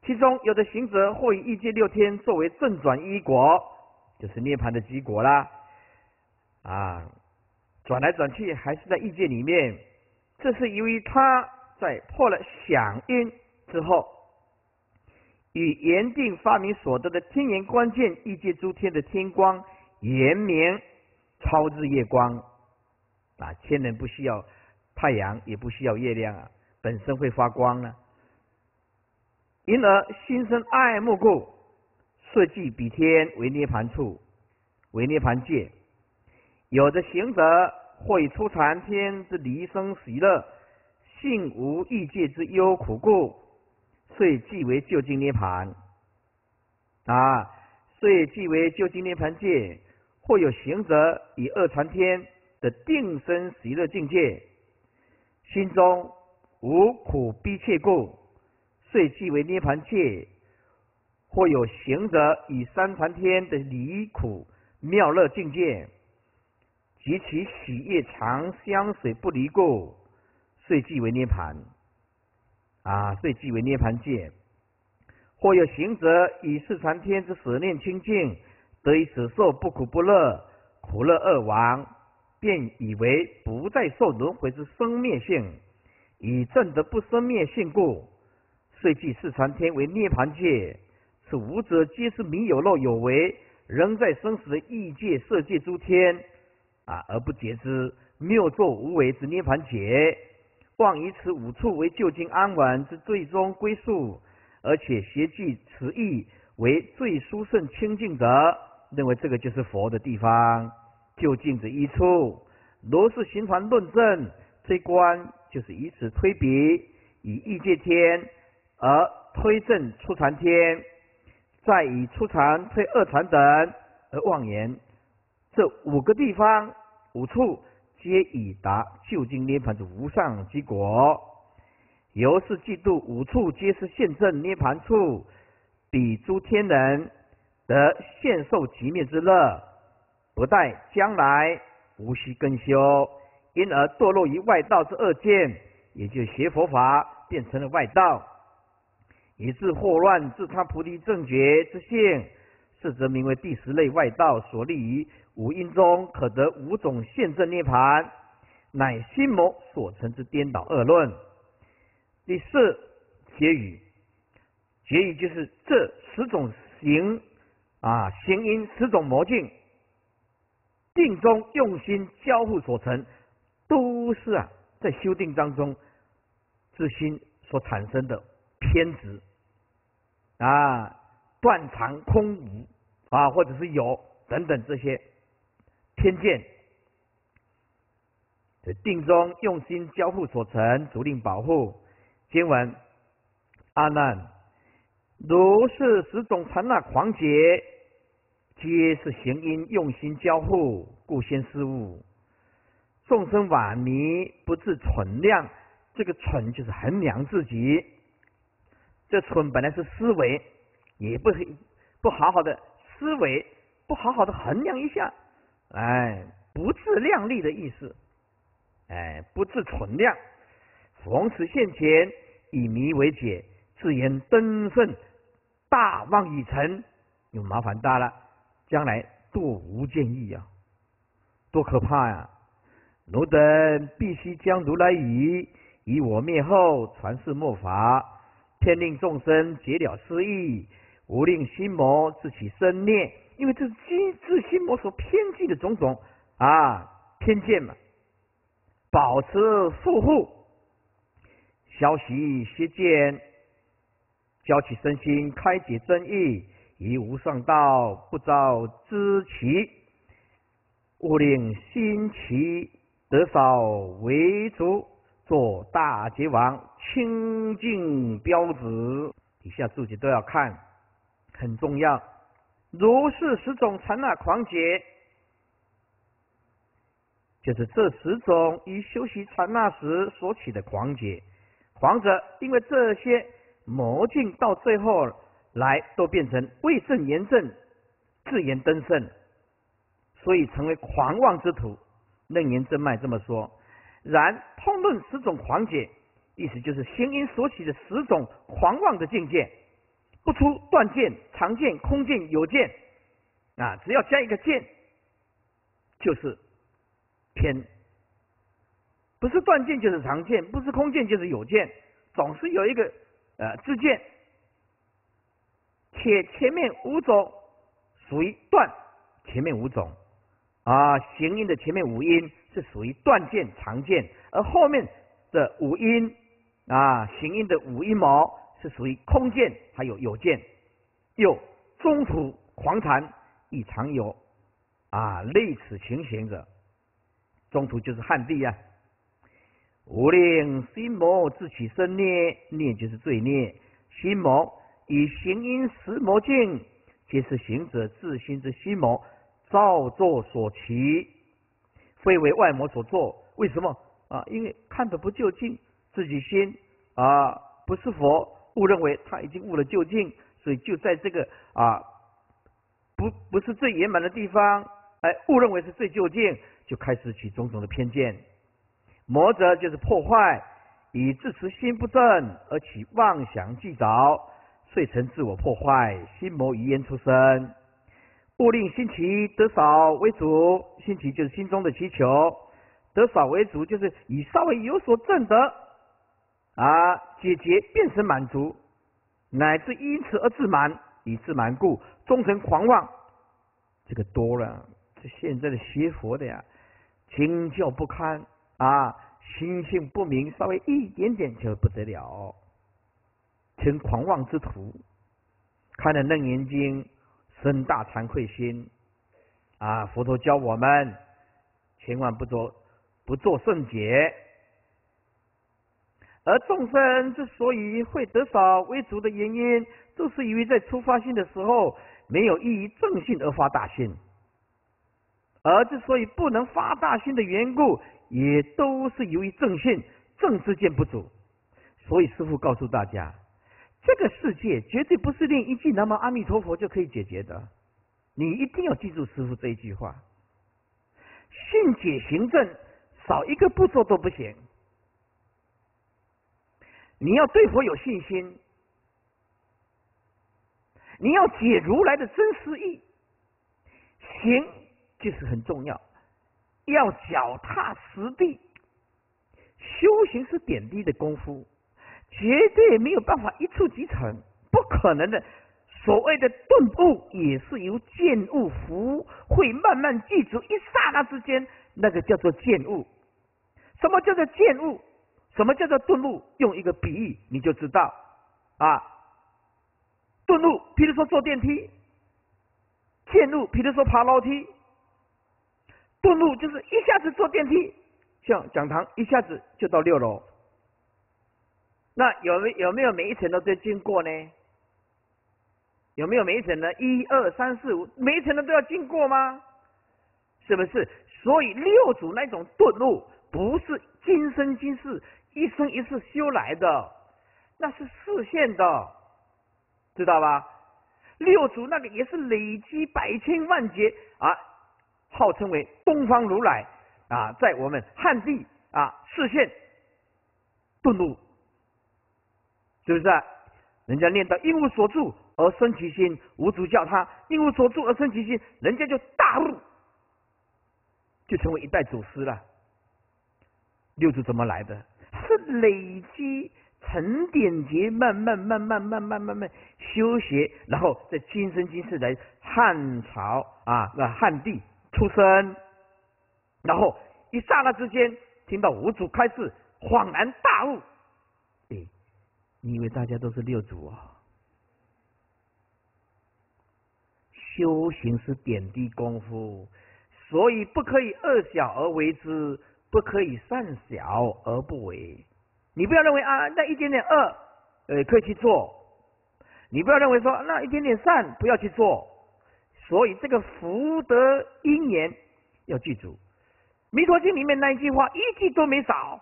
其中有的行者或以异界六天作为正转一果，就是涅盘的基果啦。啊，转来转去还是在异界里面，这是由于他在破了响音之后，与原定发明所得的天眼关键异界诸天的天光延绵超日月光啊，天人不需要太阳，也不需要月亮啊，本身会发光呢。因而心生爱慕故，设计比天为涅盘处，为涅盘界。有的行者或以出禅天之离生喜乐，性无异界之忧苦故，遂即为究竟涅盘。啊，遂即为究竟涅盘界。或有行者以二禅天的定生喜乐境界，心中无苦逼切故。遂即为涅盘界，或有行者以三禅天的离苦妙乐境界，及其喜悦常相随不离故，遂即为涅盘。啊，遂即为涅盘界。或有行者以四禅天之舍念清净，得以此受不苦不乐，苦乐二亡，便以为不再受轮回之生灭性，以证得不生灭性故。遂即四禅天为涅盘界，此五者皆是名有漏有为，仍在生死的异界色界诸天啊，而不觉知妙作无为之涅盘界，妄以此五处为究竟安稳之最终归宿，而且邪具此意为最殊胜清净者，认为这个就是佛的地方，究竟之一处。如是循环论证，这一关就是以此推比，以异界天。而推证出禅天，再以出禅推二禅等而妄言，这五个地方五处皆已达究竟涅盘之无上之果。由是嫉妒五处皆是现正涅盘处，彼诸天人得现受极灭之乐，不待将来无需更修，因而堕落于外道之恶见，也就学佛法变成了外道。以致祸乱自他菩提正觉之性，是则名为第十类外道所立于五阴中可得五种现正涅盘，乃心魔所成之颠倒恶论。第四结语，结语就是这十种行啊行因十种魔境，定中用心交互所成，都是啊在修定当中自心所产生的偏执。啊，断常空无啊，或者是有等等这些偏见，定中用心交互所成，足令保护经文。阿难，如是十种刹那狂劫，皆是行因用心交互，故先失误。众生晚迷，不自存量，这个存就是衡量自己。这蠢本来是思维也不是不好好的思维，不好好的衡量一下，哎，不自量力的意思，哎，不自存量，逢此现前，以迷为解，自言登圣，大妄已成，有麻烦大了，将来多无见意啊，多可怕呀！奴等必须将如来语，以我灭后传世末法，天令众生解了失意，无令心魔自起生念，因为这是心自心魔所偏激的种种啊偏见嘛，保持富户，消息邪见，教起身心，开解真意，以无上道不遭知其，勿令心起。得少为足，做大劫王，清净标子。底下注解都要看，很重要。如是十种禅那狂劫，就是这十种以修习禅那时所起的狂劫。狂者，因为这些魔境到最后来都变成未正言正，自言登圣，所以成为狂妄之徒。楞严正脉这么说，然通论十种狂解，意思就是行因所起的十种狂妄的境界，不出断见、常见、空见、有见。啊，只要加一个见，就是偏，不是断见就是常见，不是空见就是有见，总是有一个呃自见，且前面五种属于断，前面五种。啊，行音的前面五音是属于断见、常见，而后面的五音啊，行音的五音毛是属于空见，还有有见。又中途狂禅亦常有啊类似情形者，中途就是汉地呀。无令心魔自起生孽，孽就是罪孽。心魔以行因识魔境，皆是行者自心之心魔。造作所起，非为外魔所作。为什么啊？因为看得不究竟，自己心啊不是佛，误认为他已经悟了究竟，所以就在这个啊不不是最圆满的地方，哎误认为是最究竟，就开始起种种的偏见。魔者就是破坏，以自持心不正而起妄想计着，遂成自我破坏，心魔于焉出生。勿令心起得少为主，心起就是心中的祈求，得少为主就是以稍微有所证得啊，解决变成满足，乃至因此而自满，以自满故终成狂妄。这个多了，这现在的学佛的呀，经教不堪啊，心性不明，稍微一点点就不得了，成狂妄之徒。看了《楞严经》。生大惭愧心啊！佛陀教我们，千万不做不做圣解。而众生之所以会得少为主的原因，都是因为在出发心的时候没有依于正性而发大心。而之所以不能发大心的缘故，也都是由于正信正知见不足。所以师父告诉大家。这个世界绝对不是念一句南无阿弥陀佛就可以解决的，你一定要记住师傅这一句话：信解行证，少一个步骤都不行。你要对佛有信心，你要解如来的真实意，行就是很重要，要脚踏实地，修行是点滴的功夫。绝对没有办法一触即成，不可能的。所谓的顿悟，也是由见悟福会慢慢记住，一刹那之间，那个叫做见悟。什么叫做见悟？什么叫做顿悟？用一个比喻你就知道啊。顿悟，比如说坐电梯；见悟，比如说爬楼梯。顿悟就是一下子坐电梯，像讲堂一下子就到六楼。那有没有没有每一层都经过呢？有没有每一层呢？一二三四五，每一层的都要经过吗？是不是？所以六祖那种顿悟，不是今生今世一生一世修来的，那是视线的，知道吧？六祖那个也是累积百千万劫啊，号称为东方如来啊，在我们汉地啊视现顿悟，是不是？人家念到一无所住而生其心，五祖叫他一无所住而生其心，人家就大悟，就成为一代祖师了。六祖怎么来的？是累积。成点劫，慢慢慢慢慢慢慢慢修学，然后在今生今世来汉朝啊，那汉帝出生，然后一刹那之间听到五祖开示，恍然大悟。你以为大家都是六祖啊？修行是点滴功夫，所以不可以恶小而为之，不可以善小而不为。你不要认为啊，那一点点恶，呃，可以去做。你不要认为说那一点点善不要去做。所以这个福德因缘要记住，《弥陀经》里面那一句话一句都没少，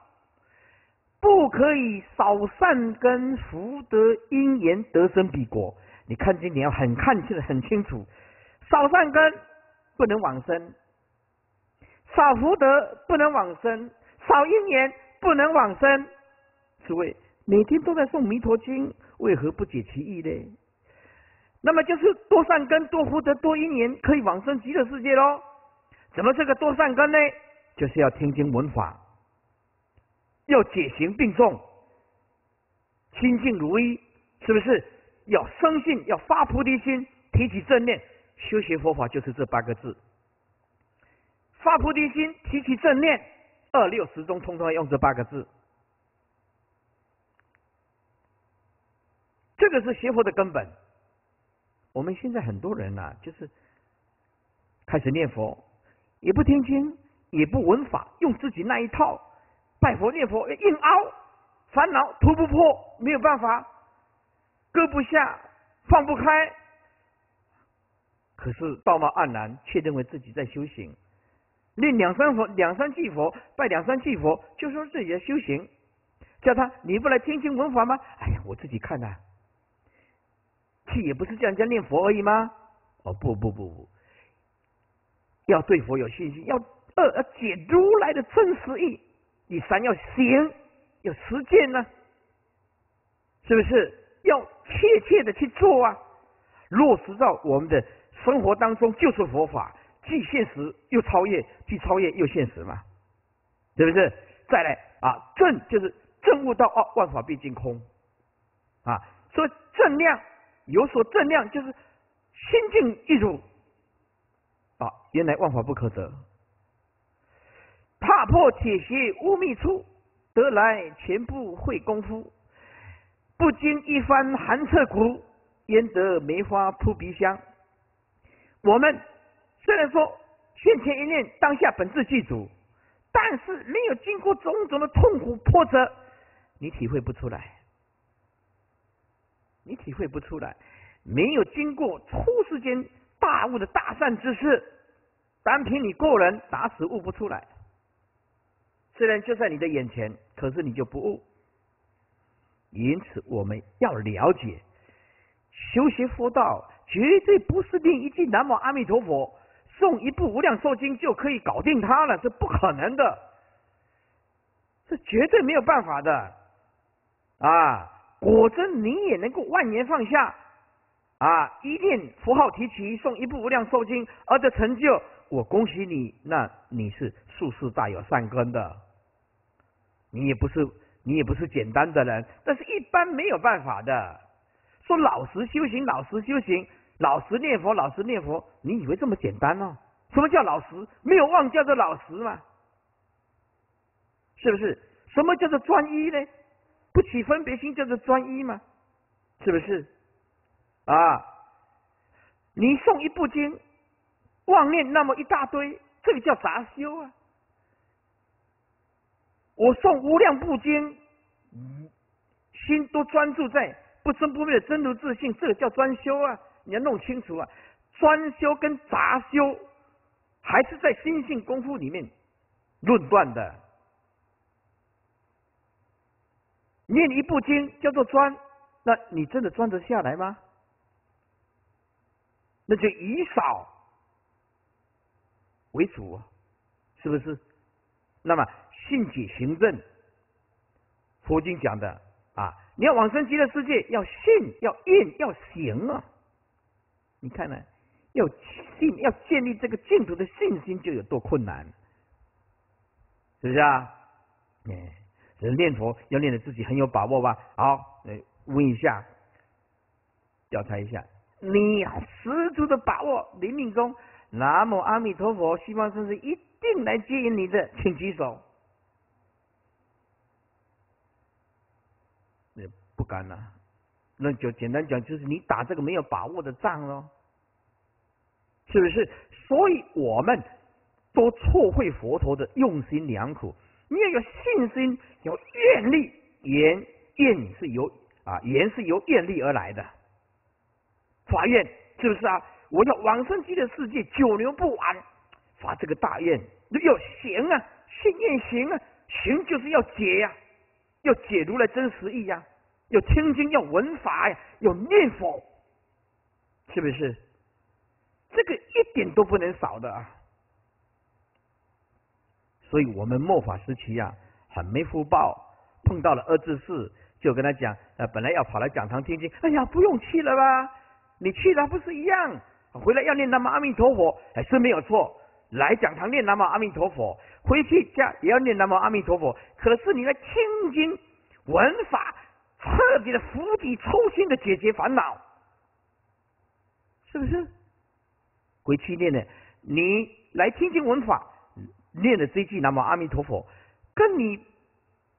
不可以少善根福德因缘得生彼国。你看经你要很看清很清楚，少善根不能往生，少福德不能往生，少因缘不能往生。诸位每天都在诵弥陀经，为何不解其意呢？那么就是多善根、多福德、多因缘，可以往生极乐世界喽。怎么这个多善根呢？就是要听经闻法，要解行并重，清净如一，是不是？要生信，要发菩提心，提起正念，修学佛法就是这八个字：发菩提心，提起正念，二六十中通通用这八个字。这个是学佛的根本。我们现在很多人呐，就是开始念佛，也不听经，也不闻法，用自己那一套拜佛念佛，硬凹，烦恼突不破，没有办法，搁不下，放不开。可是道貌岸然，却认为自己在修行，念两三佛，两三句佛，拜两三句佛，就说自己在修行。叫他你不来听经闻法吗？哎呀，我自己看呐。去也不是叫人家念佛而已吗？哦不不不不，要对佛有信心，要二要解如来的真实意。第三要行，要实践呢，是不是？要切切的去做啊，落实到我们的生活当中，就是佛法，既现实又超越，既超越又现实嘛，是不是？再来啊，正就是正悟到哦，万法毕竟空啊，所以正量。有所正量，就是心境一如啊，原来万法不可得，踏破铁鞋无觅处，得来全不费功夫。不经一番寒彻骨，焉得梅花扑鼻香？我们虽然说现前一念当下本自具足，但是没有经过种种的痛苦波折，你体会不出来。你体会不出来，没有经过初世间大悟的大善之事，单凭你个人打死悟不出来。虽然就在你的眼前，可是你就不悟。因此，我们要了解，修习佛道绝对不是念一句南无阿弥陀佛，诵一部无量寿经就可以搞定它了，这不可能的，这绝对没有办法的啊！果真你也能够万年放下啊！一念符号提起，诵一部无量寿经而得成就，我恭喜你，那你是术士大有善根的。你也不是你也不是简单的人，但是一般没有办法的。说老实修行，老实修行，老实念佛，老实念佛，你以为这么简单呢？什么叫老实？没有忘叫做老实嘛？是不是？什么叫做专一呢？不起分别心叫做专一吗？是不是？啊，你诵一部经，妄念那么一大堆，这个叫杂修啊。我诵无量部经，心都专注在不生不灭的真如自信，这个叫专修啊。你要弄清楚啊，专修跟杂修还是在心性功夫里面论断的。念一部经叫做专，那你真的专得下来吗？那就以少为主，是不是？那么信解行正，佛经讲的啊，你要往生极乐世界，要信，要印，要行啊！你看呢？要信，要建立这个净土的信心，就有多困难，是不是啊？哎，人念佛要念的自己很有把握吧？好，来问一下，调查一下，你十足的把握，临命中，南无阿弥陀佛，西方圣师一定来接引你的，请举手。也不敢了，那就简单讲，就是你打这个没有把握的仗喽。是不是？所以我们都错会佛陀的用心良苦。你要有信心，有愿力，愿愿是由啊，愿是由愿力而来的。发愿是不是啊？我要往生极乐世界，久留不完。发这个大愿，要行啊，信愿行啊，行就是要解呀，要解如来真实意呀，要听经，要闻法呀，要念佛，是不是？这个一点都不能少的啊！所以我们末法时期啊，很没福报，碰到了二智士，就跟他讲：呃，本来要跑来讲堂听经，哎呀，不用去了吧？你去了不是一样？回来要念南无阿弥陀佛，哎，是没有错。来讲堂念南无阿弥陀佛，回去家也要念南无阿弥陀佛。可是你来听经闻法，彻底的釜底抽薪的解决烦恼，是不是？回去念的，你来听经闻法，念的这句南无阿弥陀佛，跟你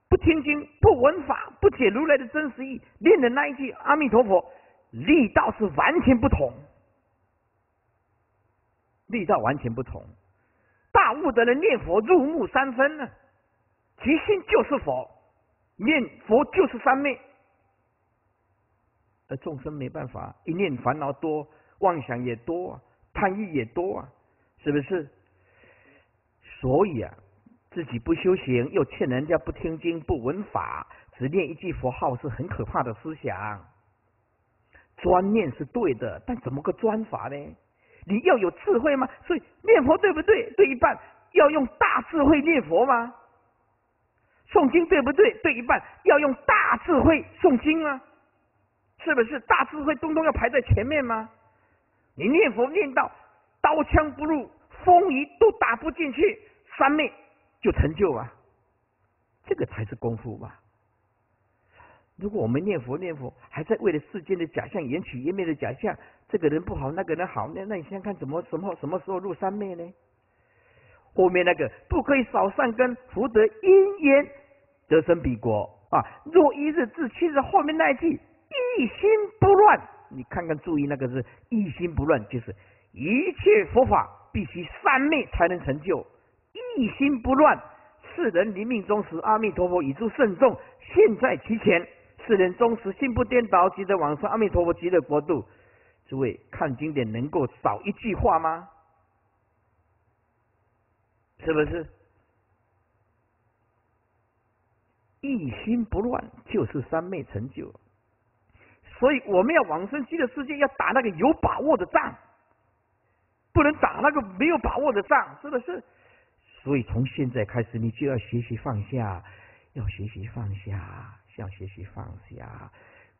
不听经不闻法不解如来的真实意，念的那一句阿弥陀佛，力道是完全不同，力道完全不同。大悟的人念佛入木三分呢，其心就是佛，念佛就是三昧，而众生没办法，一念烦恼多，妄想也多。贪欲也多啊，是不是？所以啊，自己不修行，又劝人家不听经、不闻法，只念一句佛号，是很可怕的思想。专念是对的，但怎么个专法呢？你要有智慧吗？所以念佛对不对？对一半，要用大智慧念佛吗？诵经对不对？对一半，要用大智慧诵经吗？是不是大智慧东东要排在前面吗？你念佛念到刀枪不入，风雨都打不进去，三昧就成就啊，这个才是功夫吧。如果我们念佛念佛，还在为了世间的假象、缘起缘灭的假象，这个人不好，那个人好，那那你先看，怎么什么什么时候入三昧呢？后面那个不可以少善根，福德因缘得生彼国啊！若一日至七日后面那一句，一心不乱。你看看，注意那个是一心不乱，就是一切佛法必须三昧才能成就。一心不乱，世人临命终时，阿弥陀佛以诸圣众现在其前，世人终时心不颠倒，即得往生阿弥陀佛极乐国度。诸位看经典能够少一句话吗？是不是？一心不乱就是三昧成就。所以我们要往生极乐世界，要打那个有把握的仗，不能打那个没有把握的仗，是不是？所以从现在开始，你就要学习放下，要学习放下，要学习放下，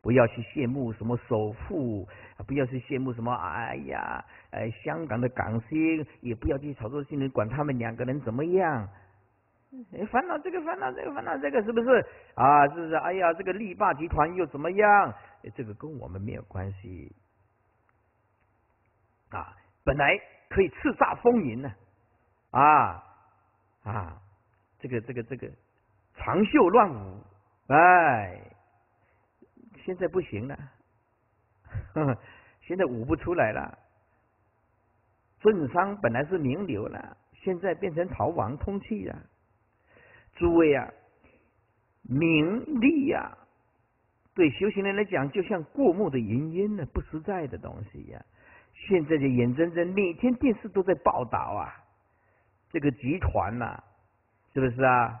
不要去羡慕什么首富，不要去羡慕什么，哎呀，哎，香港的港星，也不要去炒作新闻，管他们两个人怎么样。哎烦恼这个，烦恼这个，烦恼这个，是不是啊？是不是？哎呀，这个力霸集团又怎么样？这个跟我们没有关系啊！本来可以叱咤风云呢，啊啊，这个这个这个长袖乱舞，哎，现在不行了，现在舞不出来了。政商本来是名流了，现在变成逃亡通气了。诸位啊，名利呀，对修行人来讲，就像过目的云烟呢，不实在的东西呀。现在的眼睁睁，每天电视都在报道啊，这个集团呐，是不是啊？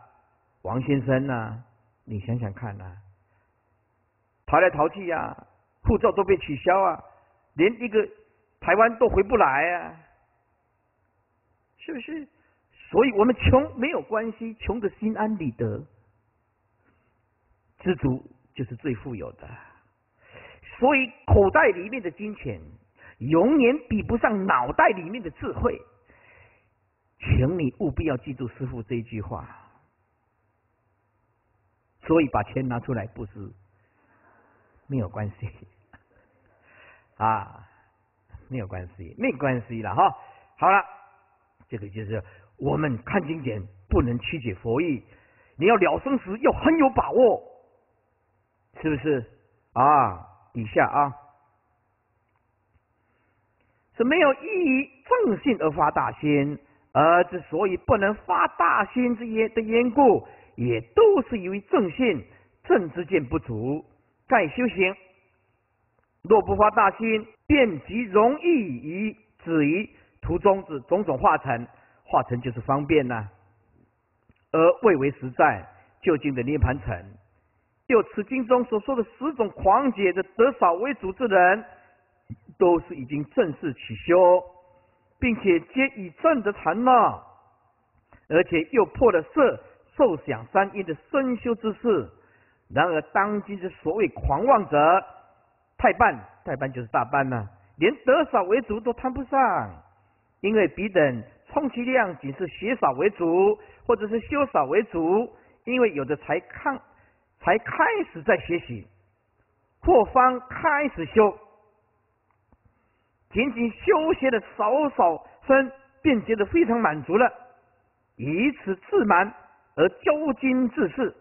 王先生呐，你想想看呐，逃来逃去呀，护照都被取消啊，连一个台湾都回不来啊，是不是？所以我们穷没有关系，穷的心安理得，知足就是最富有的。所以口袋里面的金钱永远比不上脑袋里面的智慧，请你务必要记住师傅这一句话。所以把钱拿出来布施没有关系啊，没有关系，没关系了哈。好了，这个就是。我们看经典不能曲解佛意，你要了生死要很有把握，是不是啊？以下啊，是没有依于正信而发大心，而之所以不能发大心之言的缘故，也都是由于正信正之见不足。盖修行若不发大心，便极容易于止于途中之种种化成。化成就是方便呐，而未为实在究竟的涅盘城。就此经中所说的十种狂解的得少为主之人，都是已经正式起修，并且皆以正的禅那，而且又破了色受想三因的深修之事。然而当今的所谓狂妄者，太半太半就是大半了，连得少为主都谈不上，因为彼等。充其量仅是学少为主，或者是修少为主，因为有的才看才开始在学习，或方开始修，仅仅修学的少少分，便觉得非常满足了，以此自满而骄矜自恃，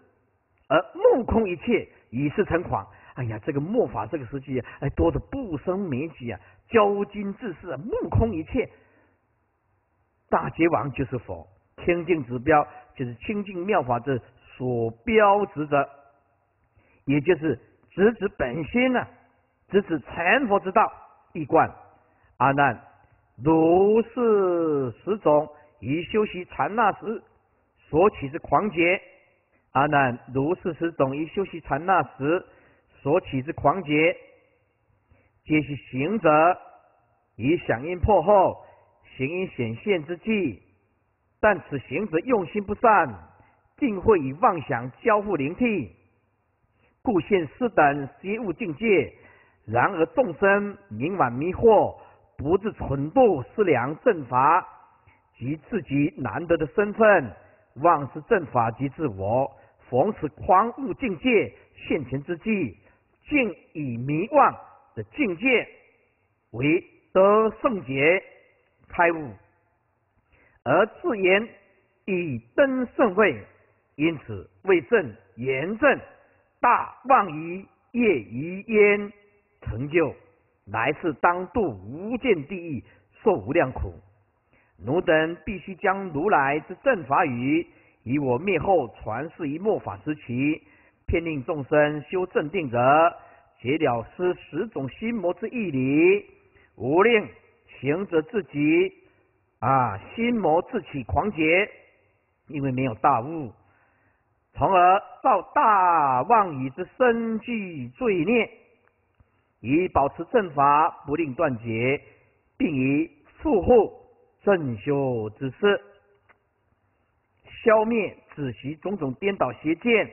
而目空一切，以是成狂。哎呀，这个末法这个时期，哎，多的不胜枚举啊，骄矜自恃，目空一切。大觉王就是佛，清净指标就是清净妙法之所标志着，也就是直指本心呢，直指成佛之道一贯。阿难，如是十种以修习禅那时所起之狂劫。阿难，如是十种以修习禅那时所起之狂劫，皆是行者以响应破后。行因显现之际，但此行者用心不善，定会以妄想交互灵替，故现四等邪物境界。然而众生冥顽迷惑，不自蠢度思量正法及自己难得的身份，妄是正法及自我，逢此狂悟境界现前之际，竟以迷妄的境界为得圣洁。开悟，而自言以登圣位，因此为正言正大妄于业于焉，成就来世当度无间地狱，受无量苦。奴等必须将如来之正法语，以我灭后传世于末法时期，偏令众生修正定者，解了失十种心魔之义理，无令。行者自己啊，心魔自起狂结，因为没有大悟，从而造大妄语之深具罪孽，以保持正法不令断绝，并以复护正修之事，消灭子习种种颠倒邪见，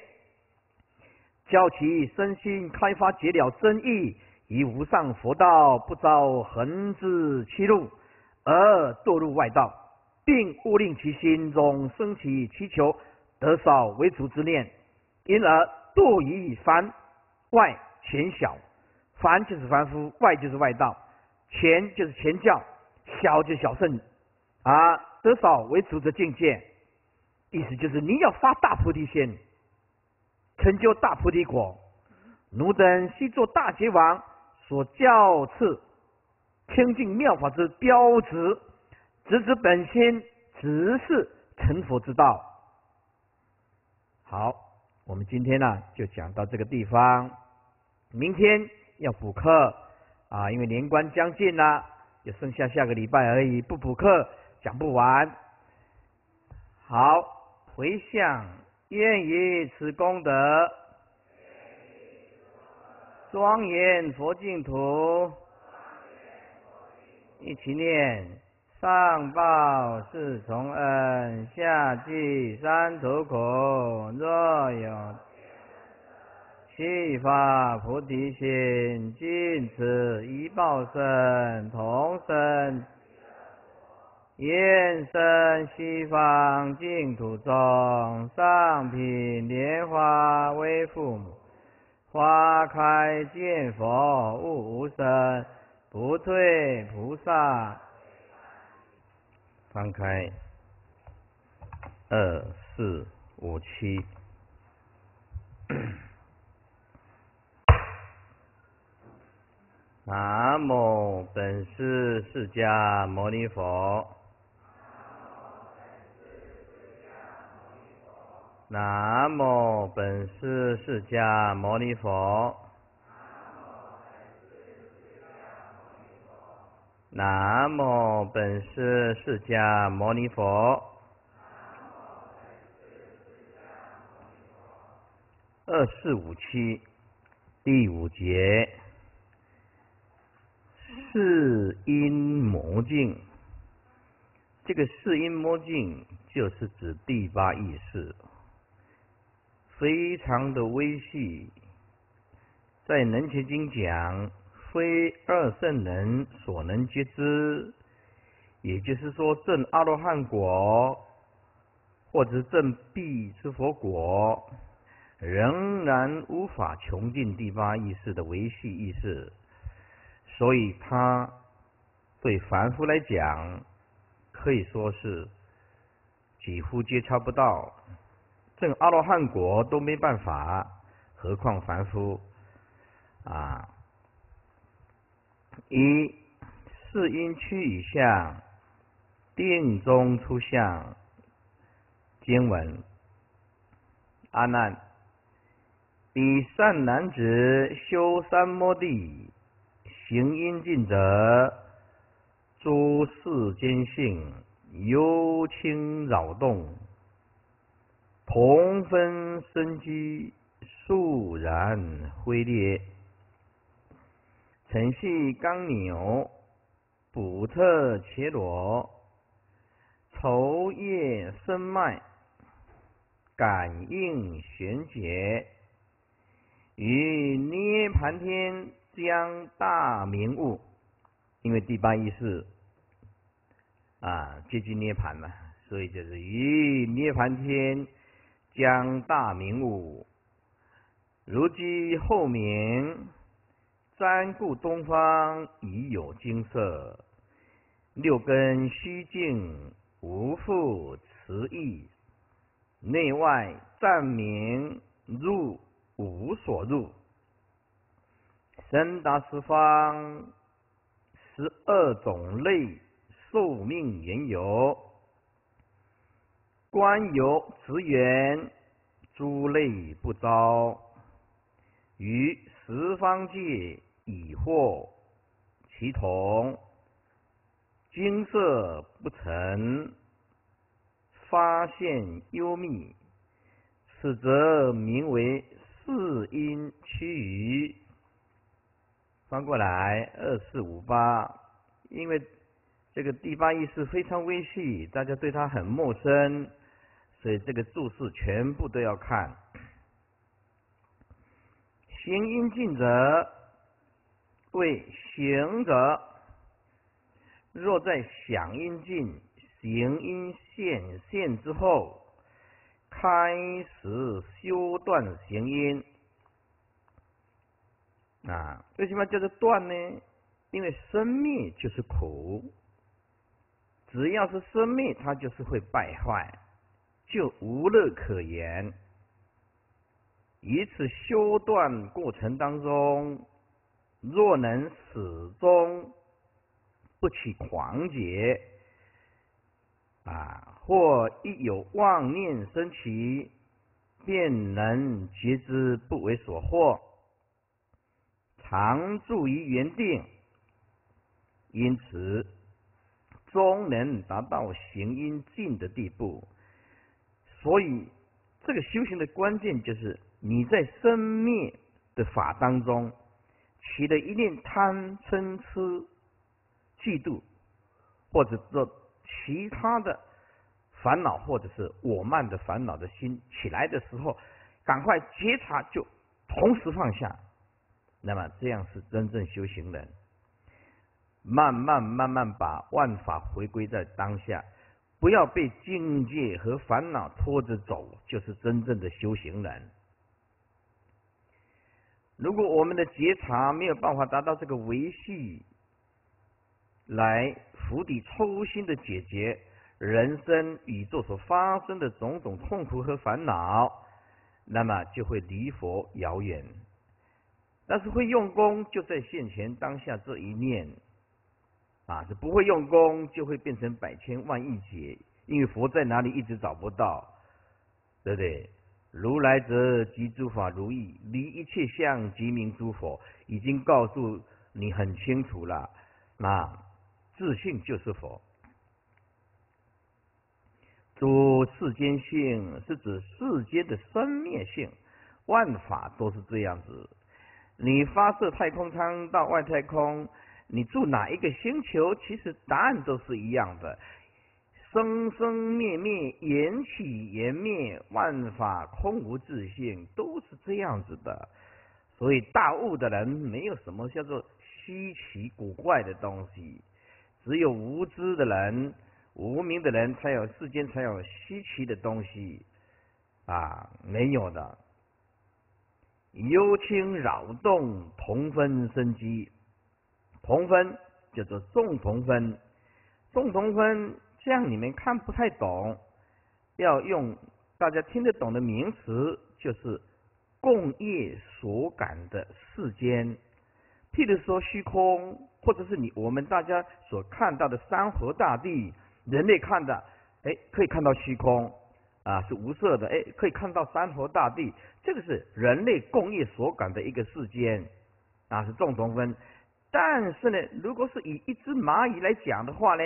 教其身心开发解了真意。以无上佛道不遭横之欺辱，而堕入外道，并勿令其心中升起祈求得少为主之念，因而堕于凡外前小。凡就是凡夫，外就是外道，前就是前教，小就小圣啊，得少为主的境界，意思就是你要发大菩提心，成就大菩提果。奴等悉作大劫王。所教次清净妙法之标志，直指本心，直是成佛之道。好，我们今天呢就讲到这个地方，明天要补课啊，因为年关将近了，也剩下下个礼拜而已，不补课讲不完。好，回向愿以此功德。庄严佛净土，一起念：上报四重恩，下济三途苦。若有悉发菩提心，尽此一报身，同生。愿生西方净土中，上品莲花为父母。花开见佛悟无生，不退菩萨。翻开二四五七。[coughs] 南无本师释迦牟尼佛。南无本师释迦牟尼佛。南无本师释迦牟尼佛。二四五七第五节，四阴魔镜。这个四阴魔镜就是指第八意识。非常的微细，在《能切经》讲，非二圣人所能觉知，也就是说，证阿罗汉果或者证必之佛果，仍然无法穷尽第八意识的维系意识，所以他对凡夫来讲，可以说是几乎接触不到。证阿罗汉果都没办法，何况凡夫啊？一是因趋以相，定中出相。经文：阿难，彼善男子修三摩地，行阴尽者，诸世间性幽清扰动。同分生机，肃然挥裂；承系刚扭，补特切罗，愁叶生脉，感应玄解，与涅盘天将大明悟。因为第八意识啊接近涅盘了，所以就是与涅盘天。将大明悟，如今后明，瞻顾东方已有金色，六根虚静，无复词意，内外暂明，入无所入，深达十方，十二种类寿命缘由。观有慈缘，诸类不招；于十方界已获其同，金色不成，发现幽密，此则名为四因趋于。翻过来二四五八，因为这个第八意识非常微细，大家对它很陌生。所以这个注释全部都要看。行阴尽者为行者，若在想阴尽、行阴现现之后，开始修断行阴。啊，为什么叫做断呢？因为生灭就是苦，只要是生灭，它就是会败坏。就无乐可言。一次修断过程当中，若能始终不起狂结，啊，或一有妄念升起，便能觉知不为所惑，常住于原定，因此终能达到行因尽的地步。所以，这个修行的关键就是你在生灭的法当中起了一念贪嗔痴、嫉妒或者说其他的烦恼，或者是我慢的烦恼的心起来的时候，赶快觉察，就同时放下。那么这样是真正修行人，慢慢慢慢把万法回归在当下，不要被境界和烦恼拖着走，就是真正的修行人。如果我们的觉察没有办法达到这个维系，来釜底抽薪的解决人生宇宙所发生的种种痛苦和烦恼，那么就会离佛遥远。但是会用功，就在现前当下这一念啊，是不会用功，就会变成百千万亿劫，因为佛在哪里一直找不到，对不对？如来者，即诸法如意，离一切相，即名诸佛，已经告诉你很清楚了。那自信就是佛。诸世间性是指世间的生灭性，万法都是这样子。你发射太空舱到外太空，你住哪一个星球？其实答案都是一样的。生生灭灭，缘起缘灭，万法空无自性，都是这样子的。所以大悟的人没有什么叫做稀奇古怪的东西，只有无知的人、无名的人才有世间才有稀奇的东西啊，没有的。幽清扰动，同分生机。同分叫做众同分，众同分。这样你们看不太懂，要用大家听得懂的名词，就是共业所感的世间。譬如说虚空，或者是你我们大家所看到的山河大地，人类看的，哎，可以看到虚空啊，是无色的，哎，可以看到山河大地，这个是人类共业所感的一个世间啊，是众同分。但是呢，如果是以一只蚂蚁来讲的话呢？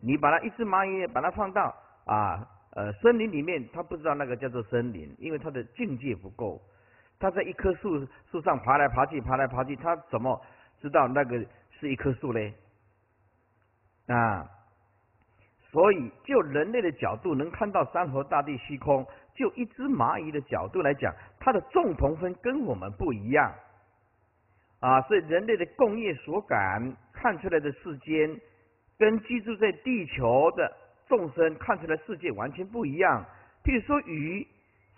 你把它一只蚂蚁把它放到啊呃森林里面，它不知道那个叫做森林，因为它的境界不够。它在一棵树树上爬来爬去，爬来爬去，它怎么知道那个是一棵树嘞？啊，所以就人类的角度能看到山河大地虚空，就一只蚂蚁的角度来讲，它的众同分跟我们不一样啊。所以人类的共业所感看出来的世间。跟居住在地球的众生看出来世界完全不一样。譬如说，鱼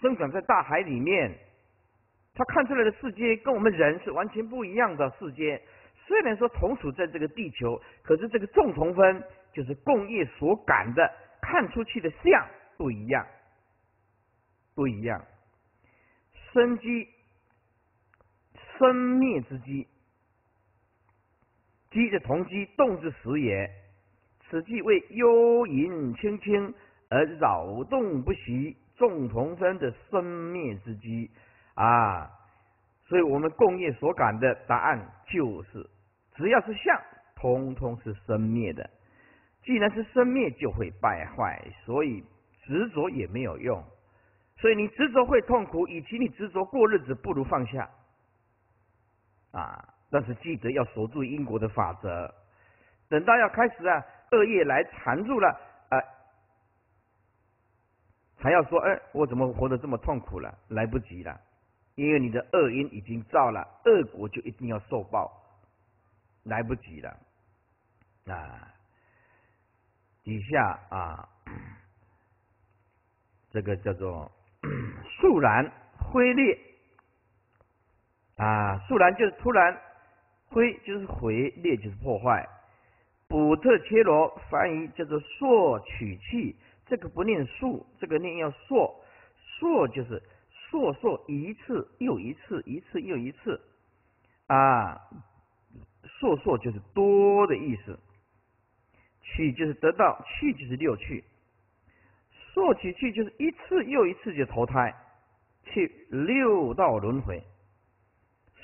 生长在大海里面，它看出来的世界跟我们人是完全不一样的世界。虽然说同处在这个地球，可是这个众同分就是共业所感的看出去的相不一样，不一样。生机，生灭之机，机的同机，动之时也。此即为幽隐清清而扰动不息众同分的生灭之机啊！所以我们共业所感的答案就是：只要是相，通通是生灭的。既然是生灭，就会败坏，所以执着也没有用。所以你执着会痛苦，与其你执着过日子，不如放下啊！但是记得要守住因果的法则，等到要开始啊。恶业来缠住了，呃，还要说，哎，我怎么活得这么痛苦了？来不及了，因为你的恶因已经造了，恶果就一定要受报，来不及了。啊，底下啊，[clears throat] 这个叫做 [clears throat] 肃然灰裂，啊，肃然就是突然，灰就是毁，裂就是破坏。补特切罗翻译叫做朔取气，这个不念数，这个念要硕，硕就是硕硕一次又一次，一次又一次啊，硕硕就是多的意思，取就是得到，去就是六去，朔取去就是一次又一次就投胎，去六道轮回，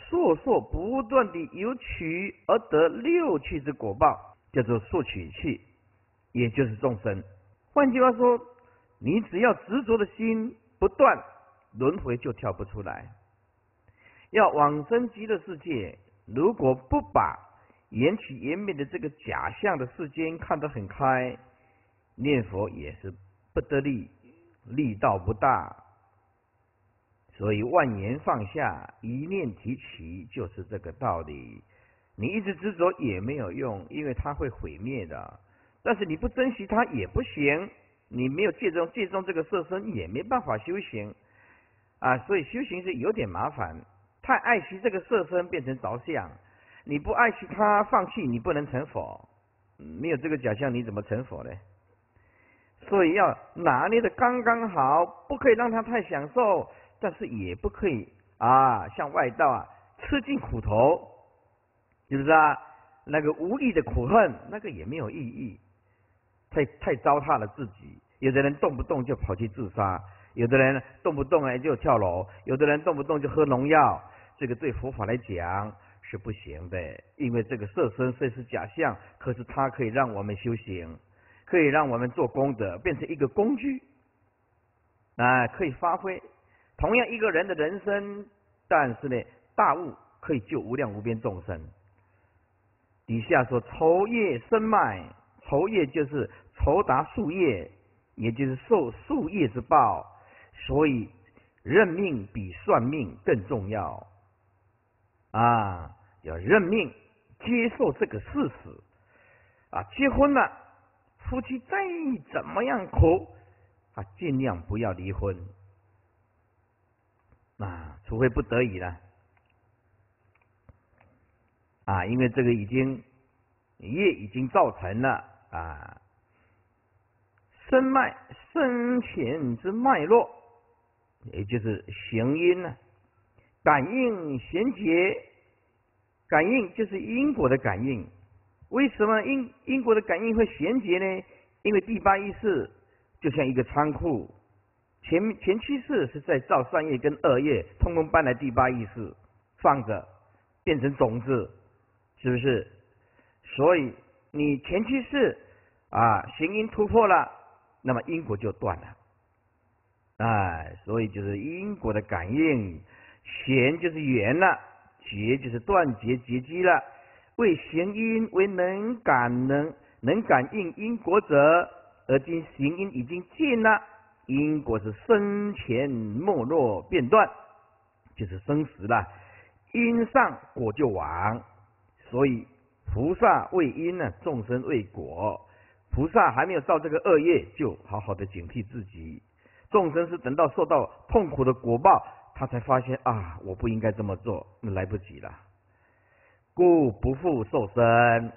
硕硕不断的由取而得六趣之果报。叫做受取器，也就是众生。换句话说，你只要执着的心不断，轮回就跳不出来。要往生极乐世界，如果不把缘起缘灭的这个假象的世间看得很开，念佛也是不得力，力道不大。所以万言放下，一念提起，就是这个道理。你一直执着也没有用，因为它会毁灭的。但是你不珍惜它也不行，你没有借中借重这个色身，也没办法修行啊。所以修行是有点麻烦，太爱惜这个色身变成着相，你不爱惜它，放弃你不能成佛。没有这个假象，你怎么成佛呢？所以要拿捏的刚刚好，不可以让它太享受。但是也不可以啊，像外道啊，吃尽苦头，是不是啊？那个无力的苦恨，那个也没有意义，太太糟蹋了自己。有的人动不动就跑去自杀，有的人动不动哎就跳楼，有的人动不动就喝农药，这个对佛法来讲是不行的。因为这个色身虽是假象，可是它可以让我们修行，可以让我们做功德，变成一个工具，啊，可以发挥。同样一个人的人生，但是呢，大悟可以救无量无边众生。底下说筹业生脉，筹业就是筹达树叶，也就是受树叶之报。所以认命比算命更重要啊！要认命，接受这个事实啊！结婚了，夫妻再怎么样苦啊，尽量不要离婚。啊，除非不得已了，啊，因为这个已经业已经造成了啊，生脉生前之脉络，也就是行因呢，感应衔接，感应就是因果的感应。为什么因因果的感应会衔接呢？因为第八意识就像一个仓库。前前七世是在造善业跟恶业，通通搬来第八意识放着，变成种子，是不是？所以你前期是啊行因突破了，那么因果就断了。哎，所以就是因果的感应，弦就是圆了，结就是断结结机了。为行因为能感能能感应因果者，而今行因已经尽了。因果是生前没落变断，就是生死了。因上果就亡，所以菩萨为因呢，众生为果。菩萨还没有造这个恶业，就好好的警惕自己。众生是等到受到痛苦的果报，他才发现啊，我不应该这么做，那来不及了。故不复受生。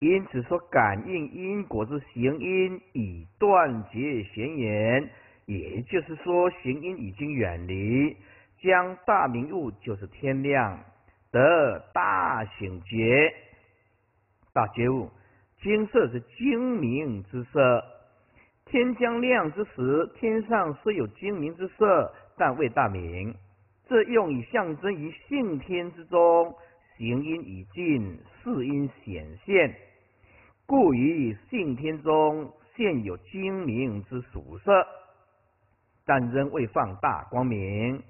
因此说，感应因果之行因已断绝闲言，也就是说，行因已经远离，将大明悟就是天亮，得大醒觉，大觉悟。金色是精明之色，天将亮之时，天上虽有精明之色，但未大明。这用以象征于性天之中，行因已尽，事因显现。故于性天中现有精明之属色，但仍未放大光明。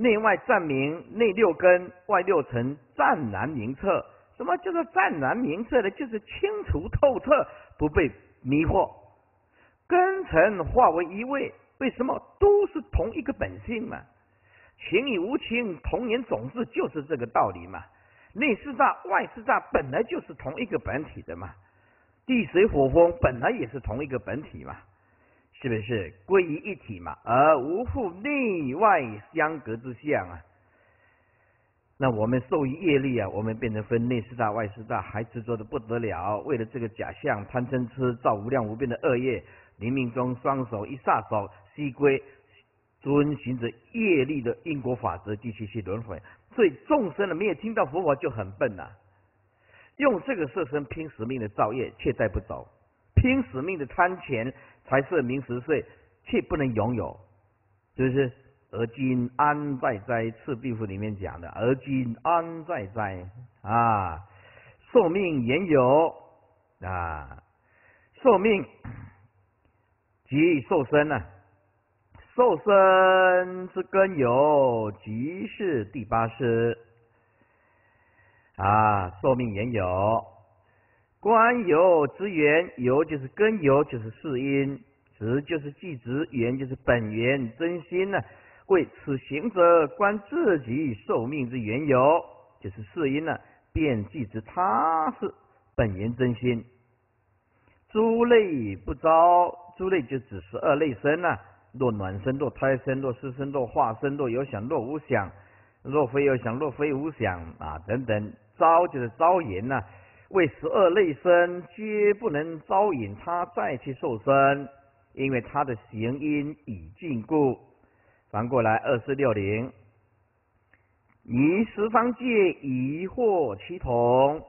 内外暂明，内六根，外六尘，湛然明澈。什么叫做湛然明澈呢？就是清楚透彻，不被迷惑。根尘化为一味，为什么都是同一个本性嘛？情与无情，同源种子，就是这个道理嘛。内四大、外四大本来就是同一个本体的嘛。地水火风本来也是同一个本体嘛，是不是归于一体嘛？而无复内外相隔之相啊。那我们受于业力啊，我们变成分内四大、外四大，还执着的不得了。为了这个假象，贪嗔痴造无量无边的恶业，临命中双手一撒手，西归，遵循着业力的因果法则，继续去轮回。所以众生呢，没有听到佛法就很笨呐。用这个色身拼使命的造业，却带不走；拼使命的贪钱、财色名十岁，却不能拥有，是不是？而今安在哉？《赤壁赋》里面讲的，而今安在哉？啊，寿命言有啊，寿命即寿身呢？寿身之根有，即是第八世。啊，寿命原有。观有之源，由就是根由，就是世因，直就是即直，缘就是本源真心呢。为此行者观自己寿命之缘由，就是世因呢，便即知他是本源真心。诸类不招，诸类就指十二类身呐。若暖身，若胎身，若湿身，若化身，若有想，若无想，若非有想，若非无想啊，等等。招就是招言呐。为十二类身，皆不能招引他再去受身，因为他的行因已尽故。翻过来二四六零，以十方界疑惑其同，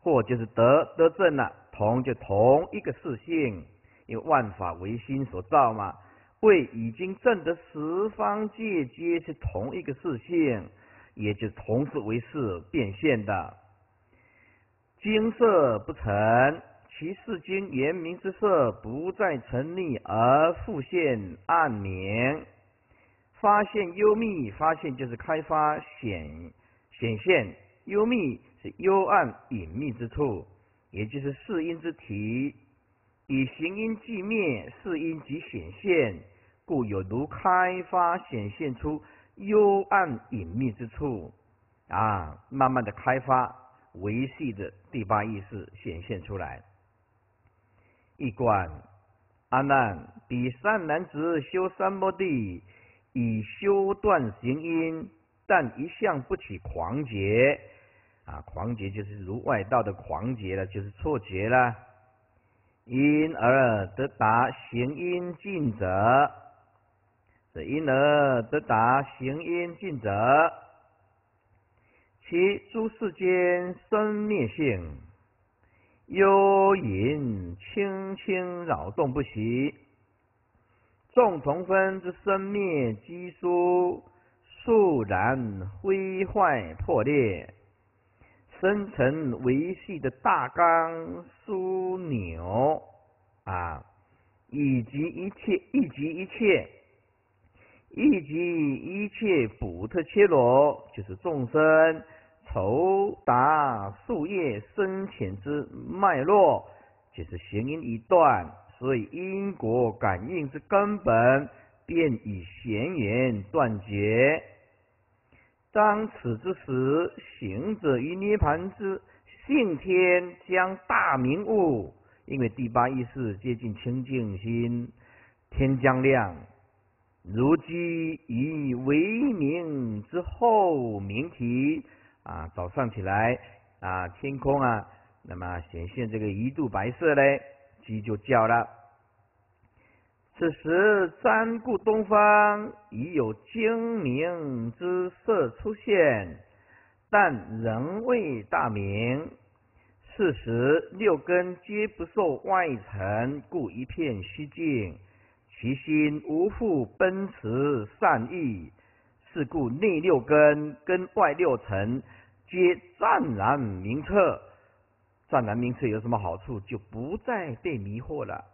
或就是得得正了，同就同一个事性，因为万法唯心所造嘛。为已经证得十方界皆是同一个事性，也就同时为事变现的。金色不成，其世间圆明之色不再成立而复现暗明。发现幽密，发现就是开发显显现，幽密是幽暗隐秘之处，也就是世因之体。以行音寂灭，世因即显现，故有如开发显现出幽暗隐秘之处啊，慢慢的开发。维系的第八意识显现出来。一观阿难，彼善男子修三摩地，以修断行因，但一向不起狂劫啊！狂劫就是如外道的狂劫了，就是错觉了。因而得达行因尽者，是因而得达行因尽者。其诸世间生灭性，幽隐轻轻扰动不息。众同分之生灭基数，肃然灰坏破裂，生成维系的大纲枢纽啊，以及一切，以及一切，以及一切补特切罗，就是众生。头达树叶深浅之脉络，就是行因一断，所以因果感应之根本便以弦言断绝。当此之时，行者于涅盘之性天将大明悟，因为第八意识接近清净心，天将亮，如居以为明之后明体。啊，早上起来啊，天空啊，那么显现这个一度白色嘞，鸡就叫了。此时瞻顾东方，已有精明之色出现，但仍未大明。是时六根皆不受外尘，故一片虚静，其心无复奔驰善意。是故内六根跟外六尘皆湛然明澈，湛然明澈有什么好处？就不再被迷惑了。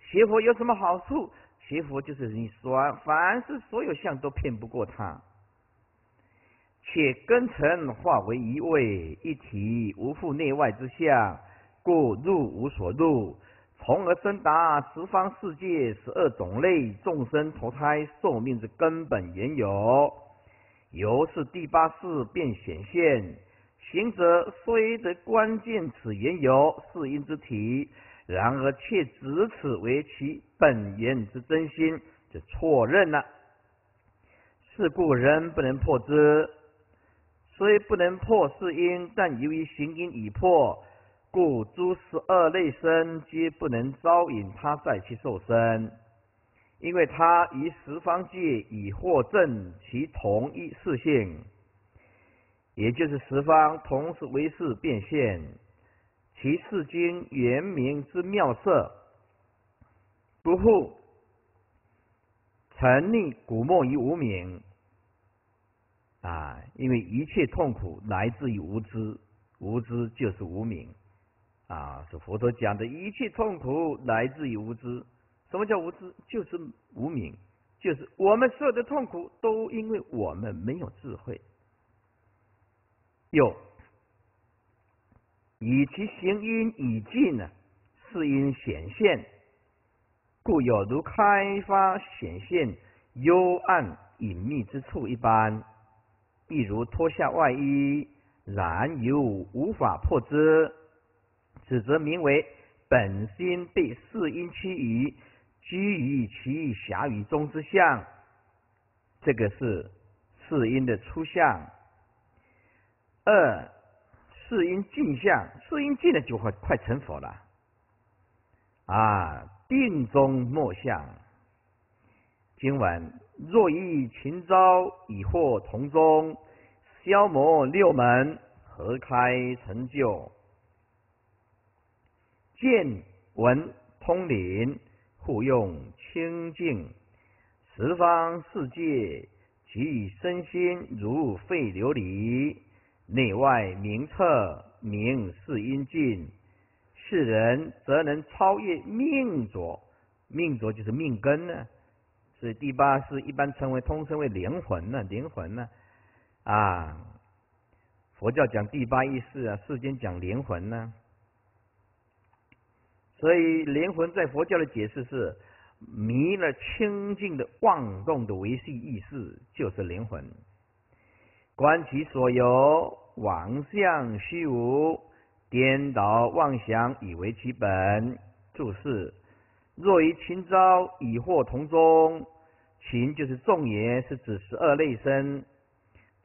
邪佛有什么好处？邪佛就是你说凡是所有相都骗不过他，且根尘化为一味一体，无复内外之相，故入无所入。从而生达十方世界十二种类众生投胎寿命之根本缘由，由是第八世便显现。行者虽得关键此缘由是因之体，然而却执此为其本源之真心，就错认了。是故人不能破之，虽不能破是因，但由于行因已破。故诸十二类身皆不能招引他再去受身，因为他于十方界已获证其同一事性，也就是十方同时为事变现，其世间圆明之妙色，不复沉溺古墨于无名啊！因为一切痛苦来自于无知，无知就是无名。啊，是佛陀讲的一切痛苦来自于无知。什么叫无知？就是无明，就是我们所有的痛苦都因为我们没有智慧。有以其行因已尽呢，是因显现，故有如开发显现幽暗隐秘之处一般。譬如脱下外衣，然犹无法破之，此则名为本心被四因其余居于其狭语中之相。这个是四因的初相。二四因尽相，四因尽了就会快成佛了。啊，定中莫相。今晚若遇勤招以获同宗，消磨六门，合开成就？见闻通灵，互用清净，十方世界，其身心如废琉璃。内外明彻，明是因尽，世人则能超越命浊，命浊就是命根呢。所以第八是一般称为通称为灵魂呢，灵魂呢啊，佛教讲第八意识啊，世间讲灵魂呢。所以灵魂在佛教的解释是迷了清净的妄动的维系意识，就是灵魂。观其所由，妄相虚无，颠倒妄想，以为其本。注释：若于秦招，以惑同宗。情就是众言，是指十二类生；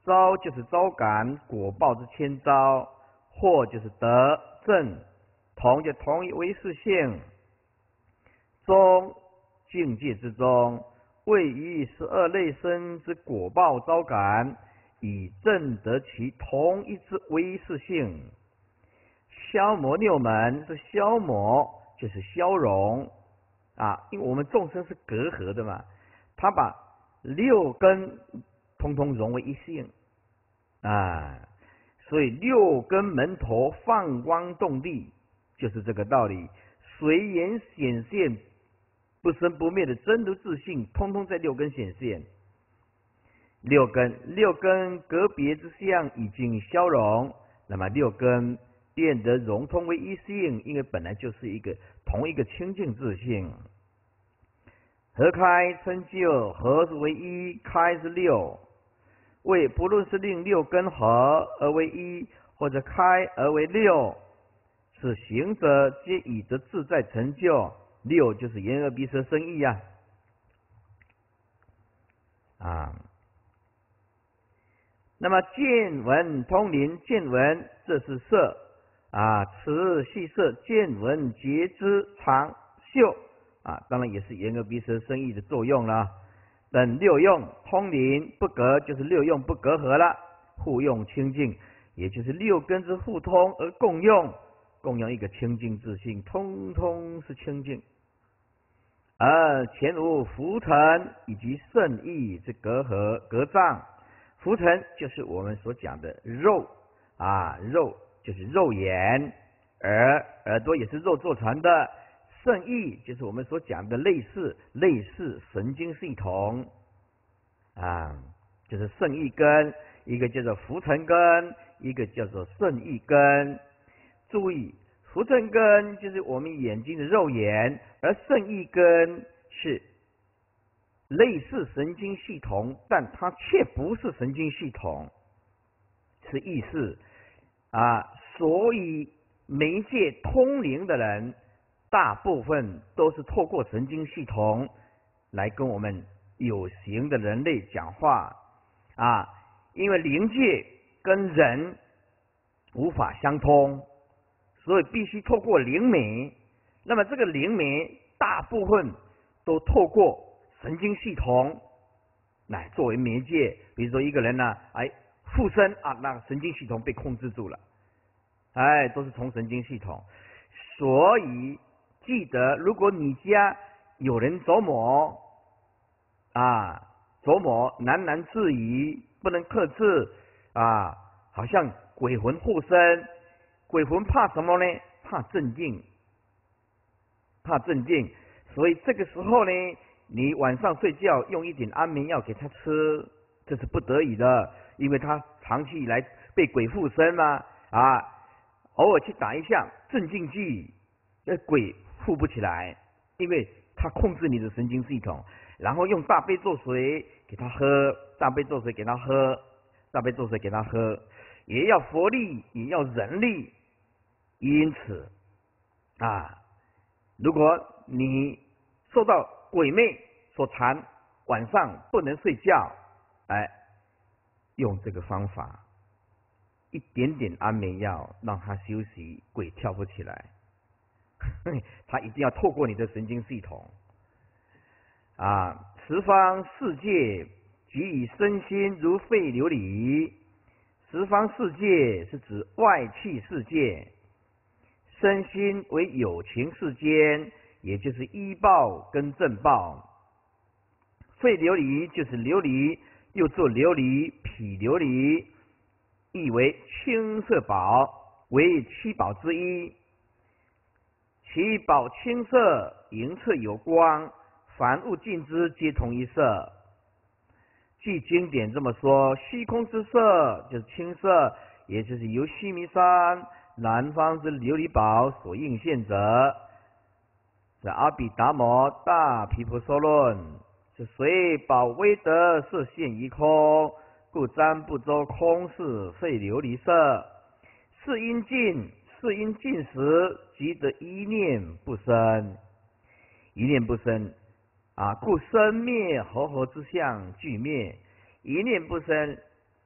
招就是招感果报之千招；惑就是得正，同就同一为事性。中境界之中，位于十二类生之果报招感。以证得其同一之威势性，消磨六门这消磨，就是消融啊，因为我们众生是隔阂的嘛，他把六根通通融为一性啊，所以六根门头放光动地，就是这个道理，随缘显现不生不灭的真如自信，通通在六根显现。六根，六根隔别之相已经消融，那么六根变得融通为一性，因为本来就是一个同一个清净自性。合开称就，合是为一，开是六。为不论是令六根合而为一，或者开而为六，是行者皆以得自在成就。六就是言而鼻舌生意呀，啊。那么见闻通灵，见闻这是色啊，此系色，见闻觉知长嗅啊，当然也是言而鼻舌生意的作用了。等六用通灵不隔，就是六用不隔阂了，互用清净，也就是六根之互通而共用，共用一个清净自信，通通是清净。而前无浮尘以及圣意之隔阂隔障。浮尘就是我们所讲的肉啊，肉就是肉眼，耳耳朵也是肉做成的。肾意就是我们所讲的类似类似神经系统啊，就是肾意根，一个叫做浮尘根，一个叫做肾意根。注意，浮尘根就是我们眼睛的肉眼，而肾意根是。类似神经系统，但它却不是神经系统，是意识啊。所以媒介通灵的人，大部分都是透过神经系统来跟我们有形的人类讲话啊。因为灵界跟人无法相通，所以必须透过灵媒。那么这个灵媒大部分都透过。神经系统来作为媒介，比如说一个人呢，哎，附身啊，那神经系统被控制住了，哎，都是从神经系统。所以记得，如果你家有人琢磨啊，琢磨喃喃自语，不能克制啊，好像鬼魂附身，鬼魂怕什么呢？怕镇静，怕镇静。所以这个时候呢。你晚上睡觉用一点安眠药给他吃，这是不得已的，因为他长期以来被鬼附身嘛，啊偶尔去打一下镇静剂，那鬼附不起来，因为他控制你的神经系统。然后用大杯做水给他喝，大杯做水给他喝，大杯做水给他喝，也要佛力，也要人力。因此啊，如果你受到鬼魅所缠，晚上不能睡觉，哎，用这个方法，一点点安眠药让他休息，鬼跳不起来。[laughs] 他一定要透过你的神经系统。啊，十方世界即以身心如肺琉璃。十方世界是指外气世界，身心为有情世间，也就是医报跟正报。肺琉璃就是琉璃，又作琉璃、脾琉璃，意为青色宝，为七宝之一。其宝青色，银色有光。凡物尽之，皆同一色。据经典这么说，虚空之色就是青色，也就是由须弥山南方之琉璃宝所应现者。是阿毗达摩大毗婆娑论是随宝威德色现一空，故瞻不周空是废琉璃色。是因尽，是因尽时，即得一念不生，一念不生。啊，故生灭合合之相俱灭，一念不生，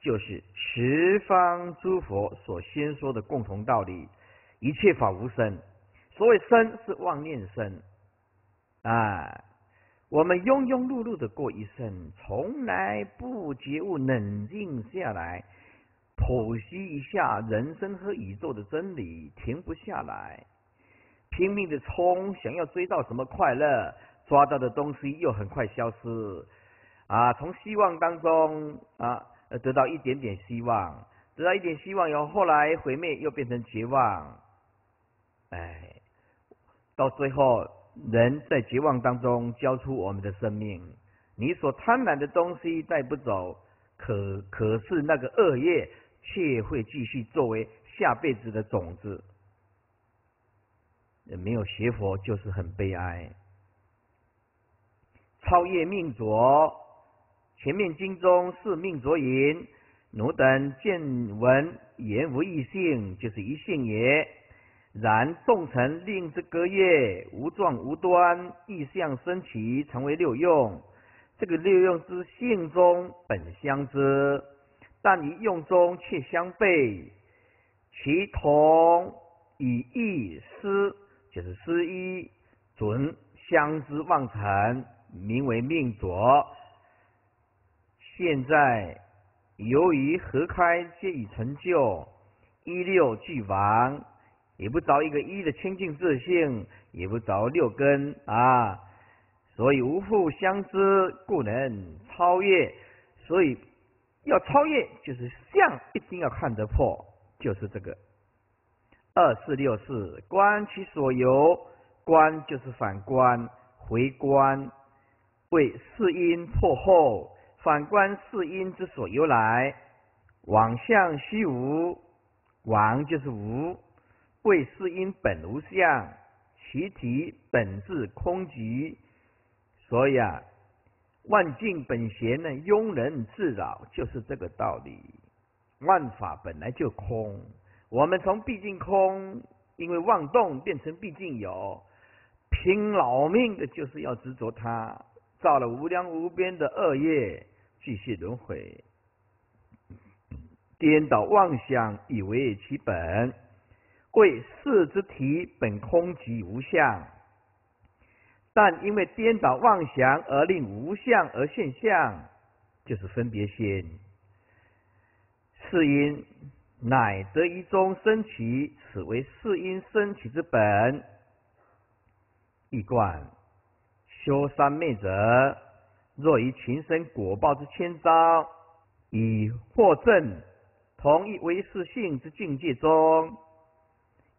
就是十方诸佛所先说的共同道理。一切法无生，所谓生是妄念生。啊，我们庸庸碌碌的过一生，从来不觉悟冷静下来，剖析一下人生和宇宙的真理，停不下来，拼命的冲，想要追到什么快乐。抓到的东西又很快消失，啊，从希望当中啊而得到一点点希望，得到一点希望以后，后来毁灭又变成绝望，哎，到最后人在绝望当中交出我们的生命。你所贪婪的东西带不走，可可是那个恶业却会继续作为下辈子的种子。没有学佛就是很悲哀。超越命浊，前面经中是命浊云，奴等见闻言无异性，就是一性也。然众臣令之隔业，无状无端，异象生起，成为六用。这个六用之性中本相知，但于用中却相悖。其同以异失，就是失一准相知妄成。名为命浊。现在由于合开皆已成就，一六俱亡，也不着一个一的清净自性，也不着六根啊，所以无复相知，故能超越。所以要超越，就是相一定要看得破，就是这个二四六四观其所由，观就是反观回观。为四因破后，反观四因之所由来，往向虚无，往就是无，为四因本无相，其体本质空寂，所以啊，万境本闲呢，庸人自扰，就是这个道理。万法本来就空，我们从毕竟空，因为妄动变成毕竟有，拼老命的就是要执着它。造了无量无边的恶业，继续轮回，颠倒妄想，以为其本。为四之体本空即无相，但因为颠倒妄想而令无相而现象，就是分别心。是因乃得一中生起，此为是因生起之本。一贯。修三昧者，若于情生果报之千招，以获证同一唯识性之境界中，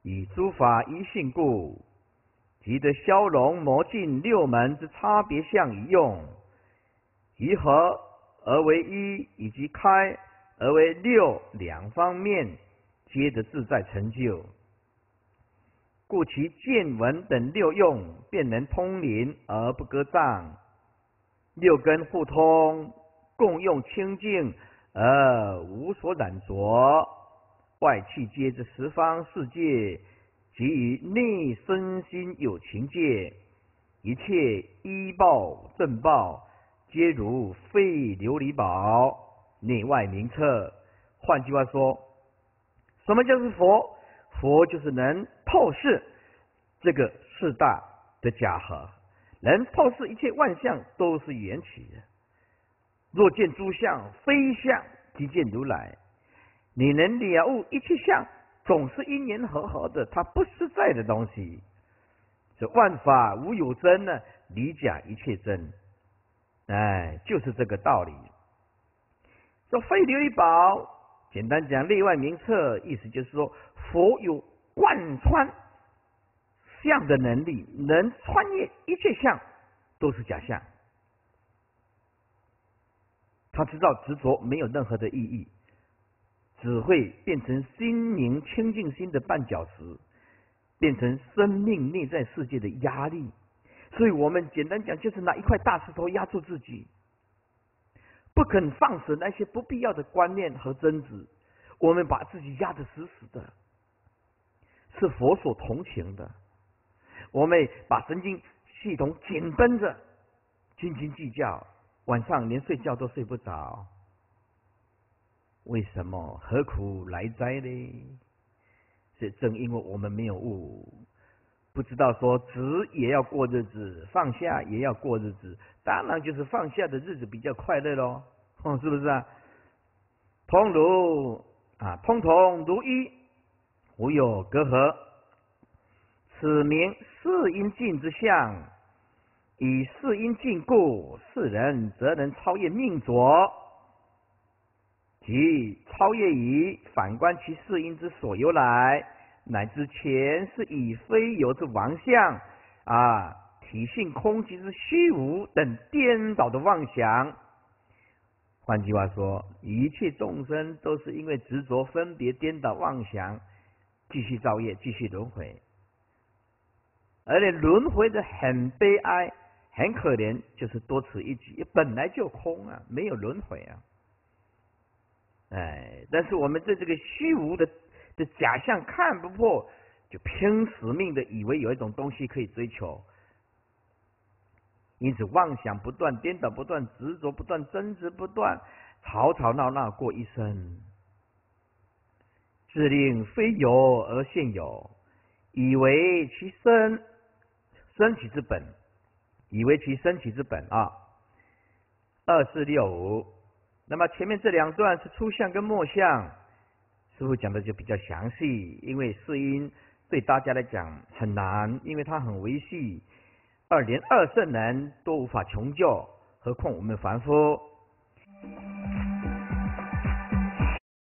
以诸法一性故，即得消融魔境六门之差别相一用，集合而为一，以及开而为六两方面，皆得自在成就。故其见闻等六用便能通灵而不割障，六根互通，共用清净而无所染着，外气皆知十方世界，即于内身心有情界，一切依报正报，皆如废琉璃宝，内外明彻。换句话说，什么叫是佛？佛就是能透视这个四大的假合，能透视一切万象都是缘起的。若见诸相非相，即见如来。你能了悟一切相，总是因缘和合的，它不实在的东西。这万法无有真呢，离假一切真。哎，就是这个道理。说非琉璃宝。简单讲，内外名册，意思就是说，佛有贯穿相的能力，能穿越一切相，都是假象。他知道执着没有任何的意义，只会变成心灵清净心的绊脚石，变成生命内在世界的压力。所以我们简单讲，就是拿一块大石头压住自己。不肯放手那些不必要的观念和争执，我们把自己压得死死的，是佛所同情的。我们把神经系统紧绷着，斤斤计较，晚上连睡觉都睡不着。为什么？何苦来哉呢？是正因为我们没有悟，不知道说执也要过日子，放下也要过日子。当然，就是放下的日子比较快乐喽，哦，是不是啊？通如啊，通通如一，无有隔阂。此名世因尽之相，以世因尽故，世人则能超越命浊，即超越于反观其世因之所由来，乃至前世以非有之妄相啊。体性空即是虚无等颠倒的妄想。换句话说，一切众生都是因为执着、分别、颠倒妄想，继续造业，继续轮回。而且轮回的很悲哀、很可怜，就是多此一举，本来就空啊，没有轮回啊。哎，但是我们对这个虚无的的假象看不破，就拼死命的以为有一种东西可以追求。因此，妄想不断，颠倒不断，执着不断，争执不断，吵吵闹闹过一生，自令非有而现有，以为其身生起之本，以为其生起之本啊。二四六五，那么前面这两段是初相跟末相，师傅讲的就比较详细，因为四因对大家来讲很难，因为它很维系。二连二圣人都无法穷究，何况我们凡夫？